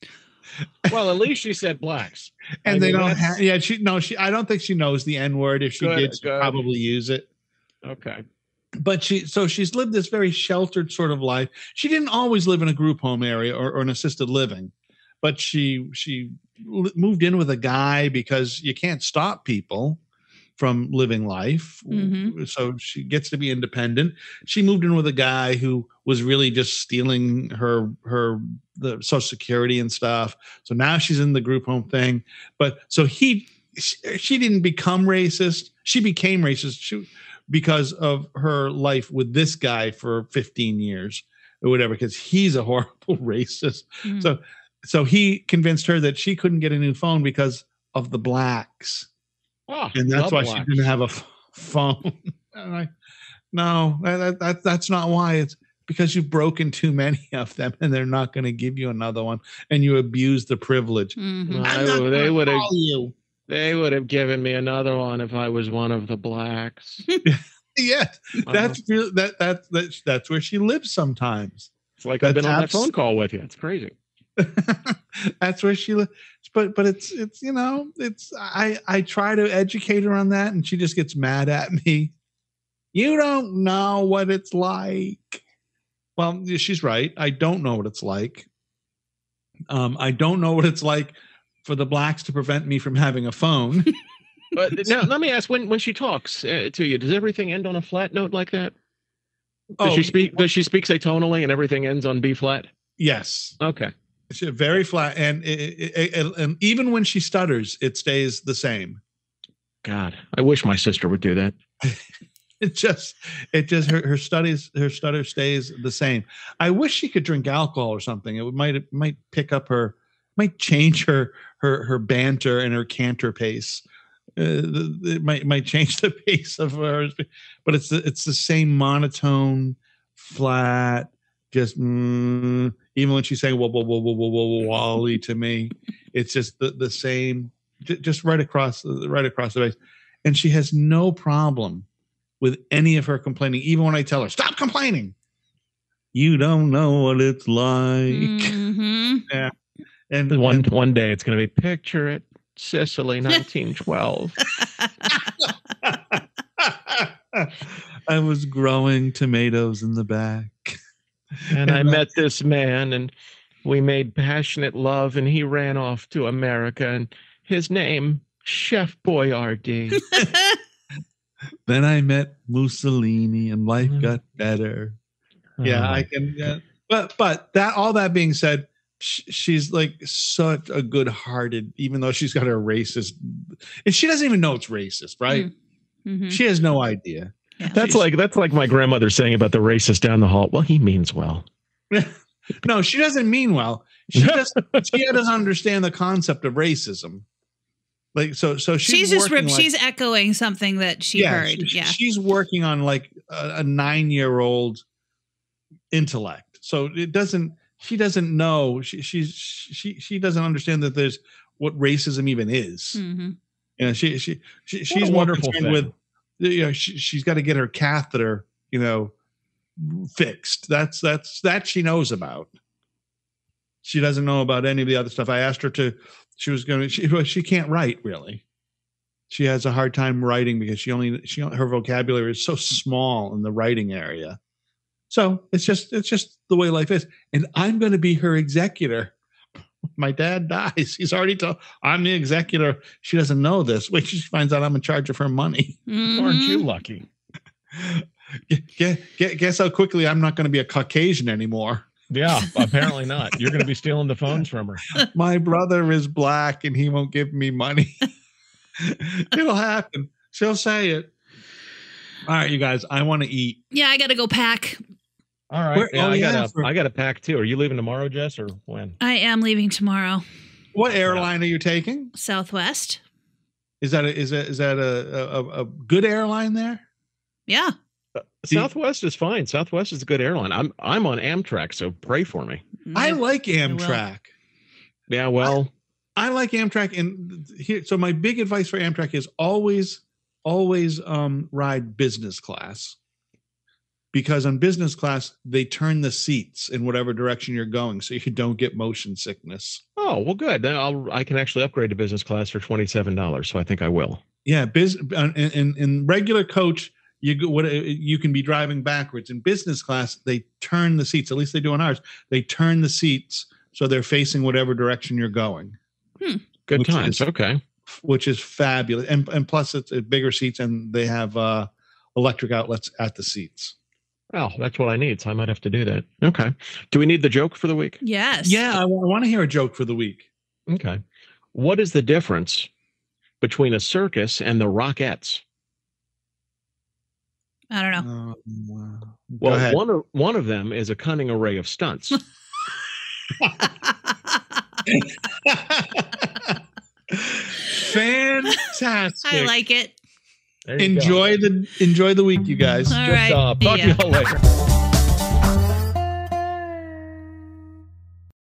well, at least she said blacks. and I they mean, don't have. Yeah, she no, she. I don't think she knows the N word. If she Good, did, she'd good. probably use it. Okay. But she so she's lived this very sheltered sort of life. She didn't always live in a group home area or, or an assisted living, but she she moved in with a guy because you can't stop people from living life. Mhm. So she gets to be independent. She moved in with a guy who was really just stealing her her the social security and stuff. So now she's in the group home thing. But so he she, didn't become racist. She became racist. She, because of her life with this guy for 15 years or whatever because he's a horrible racist Mhm. so so he convinced her that she couldn't get a new phone because of the blacks Oh, and that's why blacks. she didn't have a f- phone And I, no that, that, that, that's not why it's because you've broken too many of them and they're not going to give you another one and you abuse the privilege Mhm. Well, I'm not I- they would have you they would have given me another one if I was one of the blacks. yeah Uh-huh. that's real that, that that's that's where she lives sometimes It's like I've been that's on that phone call with you. It's crazy. that's where she lives but but it's it's you know it's i i try to educate her on that and she just gets mad at me you don't know what it's like well she's right i don't know what it's like um i don't know what it's like for the blacks to prevent me from having a phone But now let me ask: when when she talks uh, to you, does everything end on a flat note like that? Does Oh, she speak? Does she speak atonally and everything ends on B flat? yes Okay. She's very flat and it, it, it- and even when she stutters it stays the same. God, I wish my sister would do that. it just it just her, her studies her stutter stays the same. I wish she could drink alcohol or something. It might it might pick up her might change her her her banter and her canter pace. Uh, it might might change the pace of hers but it's the, it's the same monotone flat just mm, even when she's saying whoa whoa whoa whoa whoa whoa whoa wally to me it's just the, the same j- just right across the right across the face and she has no problem with any of her complaining, even when I tell her, stop complaining. You don't know what it's like. Mhm. And One and- one day it's going to be picture it, Sicily, 1912. I was growing tomatoes in the back. And I met this man, and we made passionate love, and he ran off to America, and his name Chef Boyardee. Then I met Mussolini and life got better. Yeah, Oh, I can. Yeah. But but that all that being said, sh- she's like such a good-hearted, even though she's got a racist, and she doesn't even know it's racist, right? Mhm. She has no idea. Yeah. That's She's- like that's like my grandmother saying about the racist down the hall. Well, he means well. No, she doesn't mean well. She doesn't. she doesn't understand the concept of racism. Like so, so she's, she's, just rip, like- she's echoing something that she heard. she- yeah. she's working on like a, a nine-year-old intellect. So it doesn't. She doesn't know. She she's she she doesn't understand that there's what racism even is. hmm You know, she she, she she's more wonderful concerned thing. with. You know, she, she's got to get her catheter. You know, fixed. That's that's that she knows about. She doesn't know about any of the other stuff. I asked her to. She was going to. She well, she can't write really. She has a hard time writing because she only she her vocabulary is so small in the writing area. So it's just it's just the way life is. And I'm going to be her executor. My dad dies. He's already told I'm the executor. She doesn't know this. Wait she finds out I'm in charge of her money. Mm-hmm. Aren't you lucky? Guess, guess how quickly I'm not going to be a Caucasian anymore. Yeah, apparently not. You're going to be stealing the phones from her. My brother is black and he won't give me money. It'll happen. She'll say it. All right, you guys, I want to eat. Yeah, I got to go pack. All right. Where- yeah, oh, I yeah, got a for- I got a pack too. Are you leaving tomorrow, Jess, or when? I am leaving tomorrow. What airline are you taking? Southwest. Is that a, is that is that a, a a good airline there? Yeah. See- Southwest is fine. Southwest is a good airline. I'm I'm on Amtrak, so pray for me. I Mm, like will. Amtrak. Yeah, well, I like Amtrak, and here. So my big advice for Amtrak is always, always um, ride business class, because on business class they turn the seats in whatever direction you're going, so you don't get motion sickness. oh well, good. Then I'll I can actually upgrade to business class for twenty seven dollars. So I think I will. Yeah, biz in, in, in regular coach, you what you can be driving backwards. In business class, they turn the seats. At least they do on ours. They turn the seats so they're facing whatever direction you're going. Good times. is- okay. which is fabulous. And and plus it's uh, bigger seats and they have uh electric outlets at the seats. Well, that's what I need. So I might have to do that. Okay. Do we need the joke for the week? Yes. Yeah, I, want to hear a joke for the week. Okay. What is the difference between a circus and the Rockettes? I don't know. Um, uh, Well, ahead. one of one of them is a cunning array of stunts. Fantastic. I like it. There you go. enjoy the enjoy the week, you guys. All Good right. Uh, job. Talk Yeah. to y'all later.